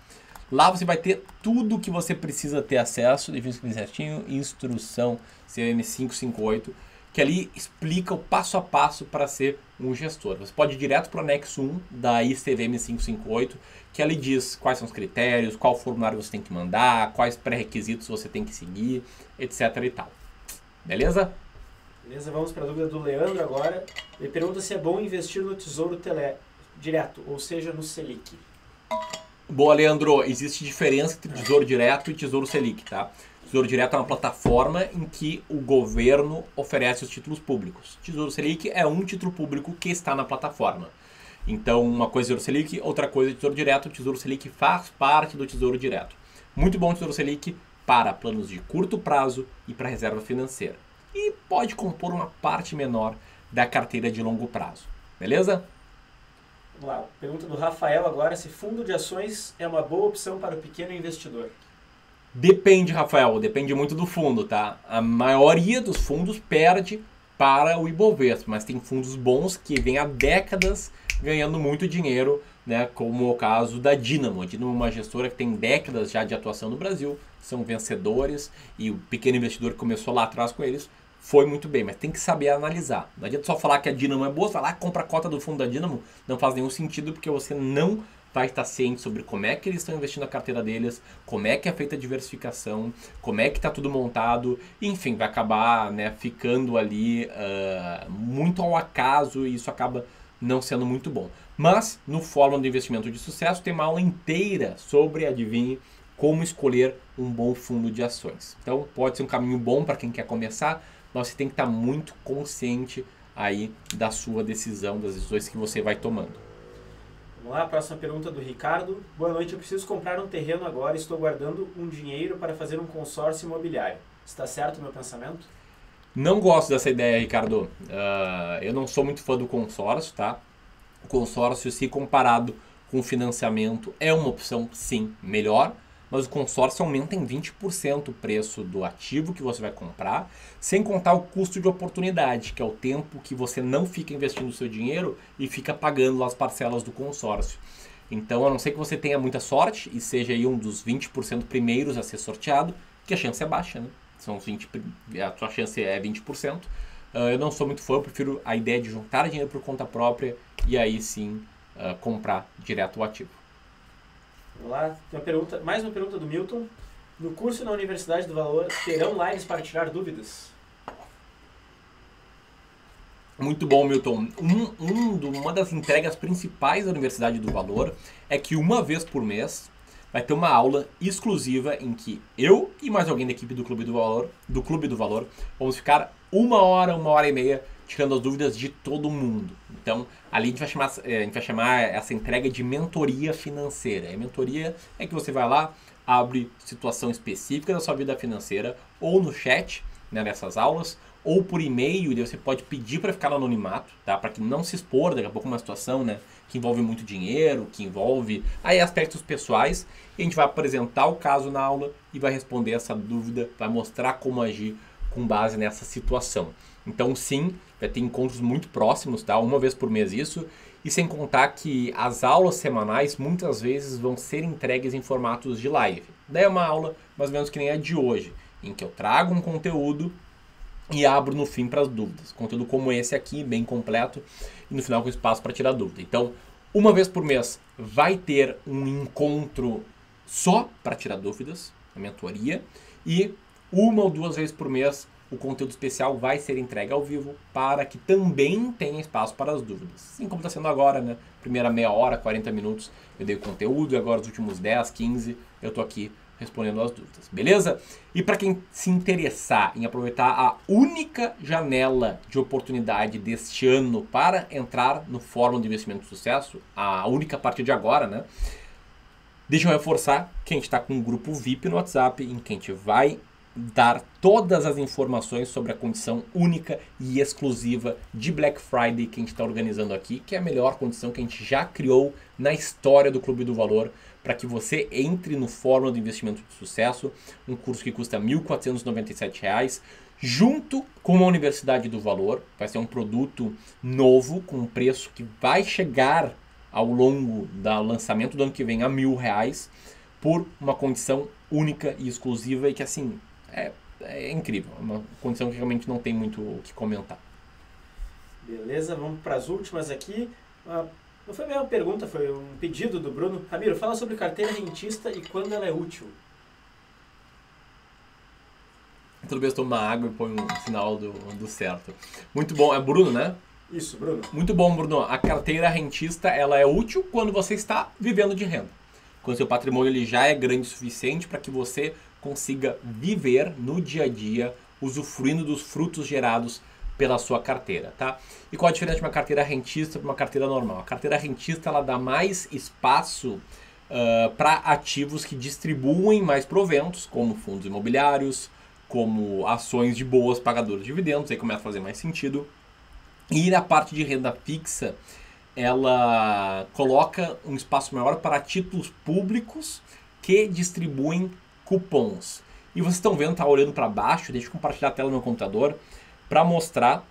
Lá você vai ter tudo que você precisa ter acesso, definição certinho, instrução CVM 558 que ali explica o passo a passo para ser um gestor. Você pode ir direto para o anexo 1 da ICVM 558, que ali diz quais são os critérios, qual formulário você tem que mandar, quais pré-requisitos você tem que seguir, etc e tal. Beleza? Beleza, vamos para a dúvida do Leandro agora. Ele pergunta se é bom investir no Tesouro Tele Direto, ou seja, no Selic. Boa, Leandro. Existe diferença entre Tesouro Direto e Tesouro Selic, tá? Tesouro Direto é uma plataforma em que o governo oferece os títulos públicos. Tesouro Selic é um título público que está na plataforma. Então, uma coisa é Tesouro Selic, outra coisa é Tesouro Direto. Tesouro Selic faz parte do Tesouro Direto. Muito bom Tesouro Selic para planos de curto prazo e para reserva financeira. E pode compor uma parte menor da carteira de longo prazo. Beleza? Vamos lá. Pergunta do Rafael agora se fundo de ações é uma boa opção para o pequeno investidor. Depende, Rafael, depende muito do fundo, tá? A maioria dos fundos perde para o Ibovespa, mas tem fundos bons que vêm há décadas ganhando muito dinheiro, né? Como o caso da Dinamo. A Dinamo é uma gestora que tem décadas já de atuação no Brasil, são vencedores e o pequeno investidor que começou lá atrás com eles foi muito bem, mas tem que saber analisar. Não adianta só falar que a Dinamo é boa, falar compra a cota do fundo da Dinamo, não faz nenhum sentido porque você não vai estar ciente sobre como é que eles estão investindo a carteira deles, como é que é feita a diversificação, como é que está tudo montado, enfim, vai acabar né, ficando ali uh, muito ao acaso e isso acaba não sendo muito bom. Mas no Fórum de Investimento de Sucesso tem uma aula inteira sobre, adivinhe, como escolher um bom fundo de ações. Então pode ser um caminho bom para quem quer começar, mas você tem que estar muito consciente aí da sua decisão, das decisões que você vai tomando. Vamos lá, próxima pergunta do Ricardo. Boa noite, eu preciso comprar um terreno agora e estou guardando um dinheiro para fazer um consórcio imobiliário. Está certo o meu pensamento? Não gosto dessa ideia, Ricardo. Uh, eu não sou muito fã do consórcio, tá? O consórcio, se comparado com financiamento, é uma opção, sim, melhor mas o consórcio aumenta em 20% o preço do ativo que você vai comprar, sem contar o custo de oportunidade, que é o tempo que você não fica investindo o seu dinheiro e fica pagando as parcelas do consórcio. Então, a não ser que você tenha muita sorte e seja aí um dos 20% primeiros a ser sorteado, que a chance é baixa, né? São 20, a sua chance é 20%. Uh, ah, eu não sou muito fã, eu prefiro a ideia de juntar dinheiro por conta própria e aí sim uh, comprar direto o ativo. Vamos lá, tem uma pergunta, mais uma pergunta do Milton. No curso na Universidade do Valor, terão lives para tirar dúvidas? Muito bom, Milton. Um, um, uma das entregas principais da Universidade do Valor é que uma vez por mês vai ter uma aula exclusiva em que eu e mais alguém da equipe do Clube do Valor, do Clube do Valor, vamos ficar uma hora, uma hora e meia tirando as dúvidas de todo mundo. Então, ali a gente vai chamar, é, a gente vai chamar essa entrega de mentoria financeira. A mentoria é que você vai lá, abre situação específica da sua vida financeira, ou no chat, né, nessas aulas, ou por e-mail, e você pode pedir para ficar no anonimato, tá? Para que não se expor daqui a pouco uma situação, né, que envolve muito dinheiro, que envolve aí aspectos pessoais, e a gente vai apresentar o caso na aula e vai responder essa dúvida, vai mostrar como agir com base nessa situação. Então, sim, vai ter encontros muito próximos, tá? Uma vez por mês isso. E sem contar que as aulas semanais muitas vezes vão ser entregues em formatos de live. Daí é uma aula mais ou menos que nem a de hoje, em que eu trago um conteúdo e abro no fim para as dúvidas. Conteúdo como esse aqui, bem completo, e no final com espaço para tirar dúvida. Então, uma vez por mês vai ter um encontro só para tirar dúvidas, a mentoria, e uma ou duas vezes por mês o conteúdo especial vai ser entregue ao vivo para que também tenha espaço para as dúvidas. Assim como está sendo agora, né? Primeira meia hora, 40 minutos eu dei o conteúdo e agora os últimos 10, 15 eu tô aqui respondendo as dúvidas, beleza? E para quem se interessar em aproveitar a única janela de oportunidade deste ano para entrar no Fórum de Investimento de Sucesso, a única a partir de agora, né? Deixa eu reforçar que a gente está com um grupo VIP no WhatsApp em que a gente vai dar todas as informações sobre a condição única e exclusiva de Black Friday que a gente está organizando aqui, que é a melhor condição que a gente já criou na história do Clube do Valor, para que você entre no Fórmula do Investimento de Sucesso, um curso que custa R$ 1.497, junto com a Universidade do Valor. Vai ser um produto novo, com um preço que vai chegar ao longo do lançamento do ano que vem a mil reais, por uma condição única e exclusiva e que assim é, é incrível. É uma condição que realmente não tem muito o que comentar. Beleza, vamos para as últimas aqui. Uh, não foi a mesma pergunta, foi um pedido do Bruno. Ramiro, fala sobre carteira rentista e quando ela é útil. Toda vez tomo uma água e põe um sinal do, do certo. Muito bom. É Bruno, né? Isso, Bruno. Muito bom, Bruno. A carteira rentista ela é útil quando você está vivendo de renda. Quando seu patrimônio ele já é grande o suficiente para que você consiga viver no dia a dia usufruindo dos frutos gerados pela sua carteira, tá? E qual a diferença de uma carteira rentista para uma carteira normal? A carteira rentista ela dá mais espaço uh, para ativos que distribuem mais proventos, como fundos imobiliários, como ações de boas pagadoras de dividendos, aí começa a fazer mais sentido. E na parte de renda fixa, ela coloca um espaço maior para títulos públicos que distribuem cupons. E vocês estão vendo, tá olhando para baixo, deixa eu compartilhar a tela no meu computador para mostrar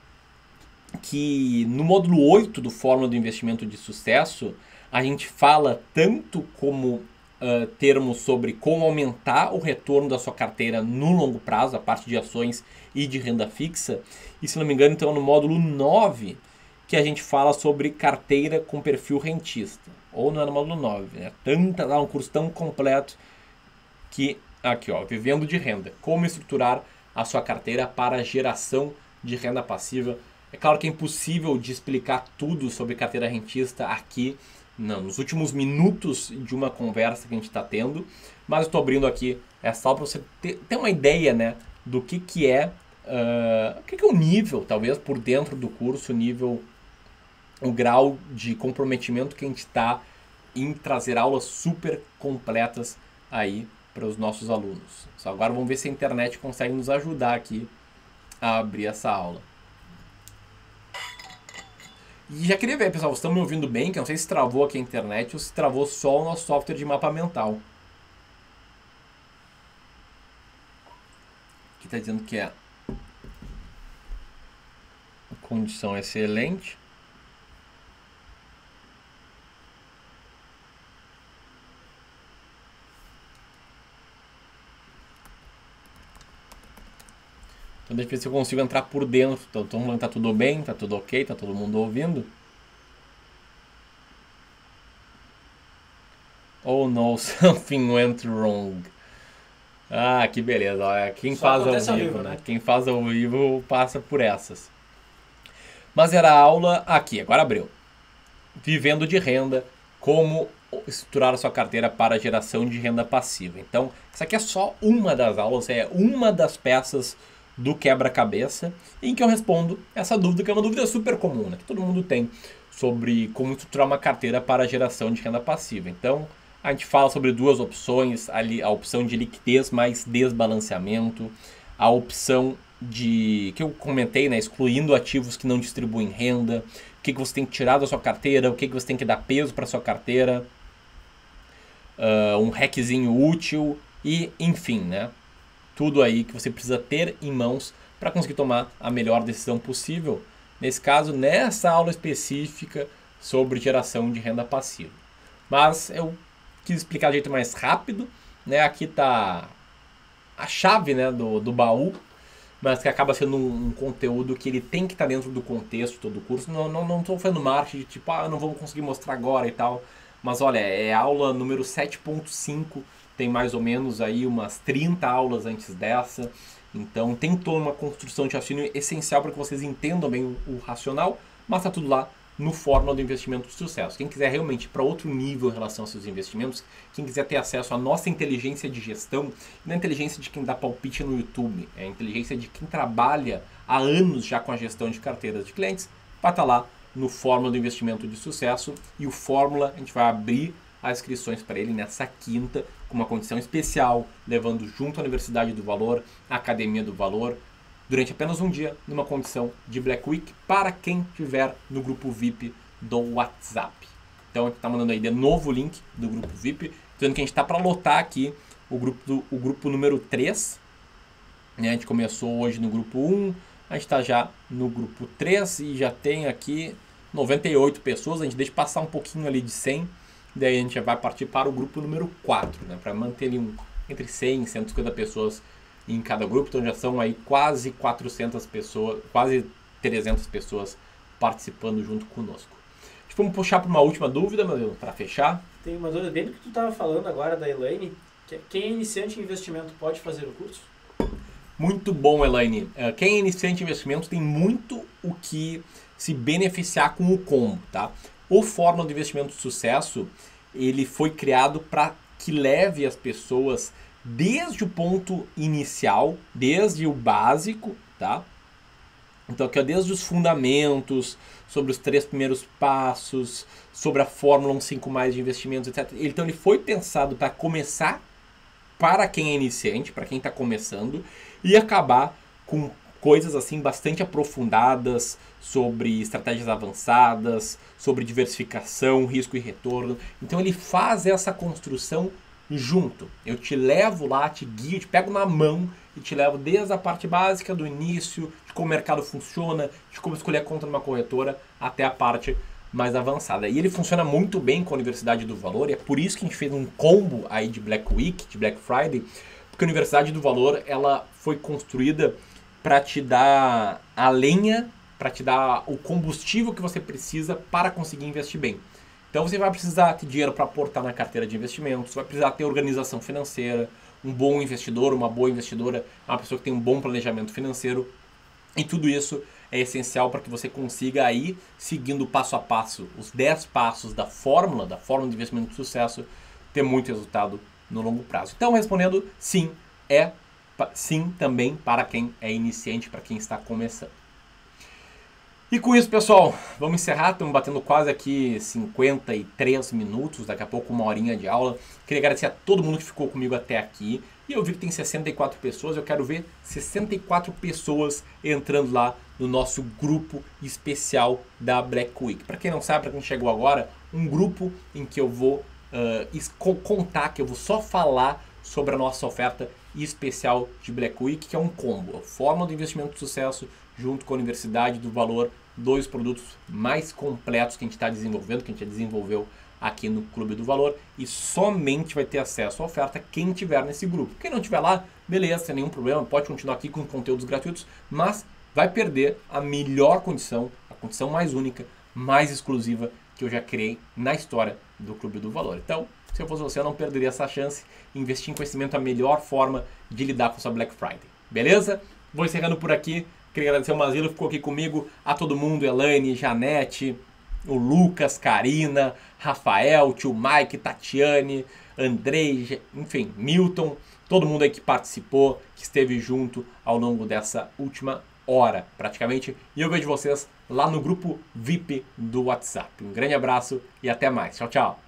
que no módulo 8 do Fórmula do Investimento de Sucesso, a gente fala tanto como uh, termos sobre como aumentar o retorno da sua carteira no longo prazo, a parte de ações e de renda fixa. E se não me engano, então no módulo 9 que a gente fala sobre carteira com perfil rentista. Ou não é no módulo 9, né? Tanta, lá um curso tão completo que Aqui, ó, vivendo de renda. Como estruturar a sua carteira para geração de renda passiva. É claro que é impossível de explicar tudo sobre carteira rentista aqui não, nos últimos minutos de uma conversa que a gente está tendo, mas estou abrindo aqui essa sala para você ter, ter, uma ideia né, do que, que é uh, o que, que é o nível, talvez por dentro do curso, o nível, o grau de comprometimento que a gente está em trazer aulas super completas aí para os nossos alunos. Só agora vamos ver se a internet consegue nos ajudar aqui a abrir essa aula. E já queria ver, pessoal, vocês estão me ouvindo bem? Que eu não sei se travou aqui a internet ou se travou só o nosso software de mapa mental. Aqui está dizendo que é condição excelente. Deixa eu ver se eu consigo entrar por dentro. Então, todo mundo tá tudo bem, tá tudo ok, tá todo mundo ouvindo. Oh no, [LAUGHS] something went wrong. Ah, que beleza. Olha, quem Só faz ao vivo, né? né? Quem faz ao vivo passa por essas. Mas era a aula aqui, agora abriu. Vivendo de renda, como estruturar a sua carteira para geração de renda passiva. Então, isso aqui é só uma das aulas, é uma das peças do quebra-cabeça, em que eu respondo essa dúvida, que é uma dúvida super comum, né, que todo mundo tem, sobre como estruturar uma carteira para geração de renda passiva. Então, a gente fala sobre duas opções, a opção de liquidez mais desbalanceamento, a opção de que eu comentei, né, excluindo ativos que não distribuem renda, o que, que você tem que tirar da sua carteira, o que, que você tem que dar peso para sua carteira, uh, um hackzinho útil e enfim, né? Tudo aí que você precisa ter em mãos para conseguir tomar a melhor decisão possível. Nesse caso, nessa aula específica sobre geração de renda passiva. Mas eu quis explicar de jeito mais rápido, né? Aqui está a chave, né, do, do baú, mas que acaba sendo um, um conteúdo que ele tem que estar tá dentro do contexto do curso. Não não não estou fazendo marketing de tipo, ah, não vamos conseguir mostrar agora e tal. Mas olha, é aula número 7.5, tem mais ou menos aí umas 30 aulas antes dessa. Então tem toda uma construção de raciocínio essencial para que vocês entendam bem o, racional, mas está tudo lá no Fórmula do Investimento de Sucesso. Quem quiser realmente ir para outro nível em relação aos seus investimentos, quem quiser ter acesso à nossa inteligência de gestão, não é inteligência de quem dá palpite no YouTube, é a inteligência de quem trabalha há anos já com a gestão de carteiras de clientes, vai estar tá lá no Fórmula do Investimento de Sucesso e o Fórmula a gente vai abrir as inscrições para ele nessa quinta, com uma condição especial, levando junto à Universidade do Valor, a Academia do Valor, durante apenas um dia, numa condição de Black Week, para quem tiver no grupo VIP do WhatsApp. Então a gente está mandando aí de novo o link do grupo VIP, dizendo que a gente está para lotar aqui o grupo, do, o grupo número 3. Né? A gente começou hoje no grupo 1, a gente está já no grupo 3 e já tem aqui 98 pessoas. A gente deixa passar um pouquinho ali de 100, daí a gente já vai partir para o grupo número 4, né? para manter ali um, entre 100 e 150 pessoas em cada grupo, então já são aí quase 400 pessoas, quase 300 pessoas participando junto conosco. Vamos puxar para uma última dúvida, meu para fechar. Tem uma dúvida, bem do que tu estava falando agora da Elaine, quem é iniciante em investimento pode fazer o curso? Muito bom, Elaine. É, quem é iniciante em investimento tem muito o que se beneficiar com o combo, tá? O Fórmula de Investimento de Sucesso, ele foi criado para que leve as pessoas desde o ponto inicial, desde o básico, tá? Então aqui desde os fundamentos, sobre os três primeiros passos, sobre a fórmula 1.5 mais de investimentos, etc. Então ele foi pensado para começar para quem é iniciante, para quem está começando, e acabar com coisas assim bastante aprofundadas sobre estratégias avançadas, sobre diversificação, risco e retorno. Então ele faz essa construção junto. Eu te levo lá, te guio, te pego na mão e te levo desde a parte básica do início, de como o mercado funciona, de como escolher a conta numa corretora, até a parte mais avançada. E ele funciona muito bem com a Universidade do Valor, e é por isso que a gente fez um combo aí de Black Week, de Black Friday, porque a Universidade do Valor ela foi construída para te dar a lenha, para te dar o combustível que você precisa para conseguir investir bem. Então você vai precisar ter dinheiro para aportar na carteira de investimentos, vai precisar ter organização financeira, um bom investidor, uma boa investidora, uma pessoa que tem um bom planejamento financeiro. E tudo isso é essencial para que você consiga aí, seguindo passo a passo, os 10 passos da fórmula, da fórmula de investimento de sucesso, ter muito resultado no longo prazo. Então, respondendo, sim, é sim também para quem é iniciante, para quem está começando. E com isso, pessoal, vamos encerrar. Estamos batendo quase aqui 53 minutos, daqui a pouco uma horinha de aula. Queria agradecer a todo mundo que ficou comigo até aqui. E eu vi que tem 64 pessoas, eu quero ver 64 pessoas entrando lá no nosso grupo especial da Black Week. Para quem não sabe, para quem chegou agora, um grupo em que eu vou uh, contar, que eu vou só falar sobre a nossa oferta especial de Black Week, que é um combo, a forma do investimento de sucesso junto com a Universidade do Valor, dois produtos mais completos que a gente está desenvolvendo, que a gente já desenvolveu aqui no Clube do Valor e somente vai ter acesso à oferta quem tiver nesse grupo. Quem não tiver lá, beleza, sem nenhum problema, pode continuar aqui com conteúdos gratuitos, mas vai perder a melhor condição, a condição mais única, mais exclusiva que eu já criei na história do Clube do Valor. Então, se eu fosse você, eu não perderia essa chance. Investir em conhecimento é a melhor forma de lidar com sua Black Friday. Beleza? Vou encerrando por aqui. Queria agradecer o Mazilo, ficou aqui comigo, a todo mundo, Elaine, Janete, o Lucas, Karina, Rafael, tio Mike, Tatiane, Andrei, enfim, Milton, todo mundo aí que participou, que esteve junto ao longo dessa última hora, praticamente. E eu vejo vocês lá no grupo VIP do WhatsApp. Um grande abraço e até mais. Tchau, tchau.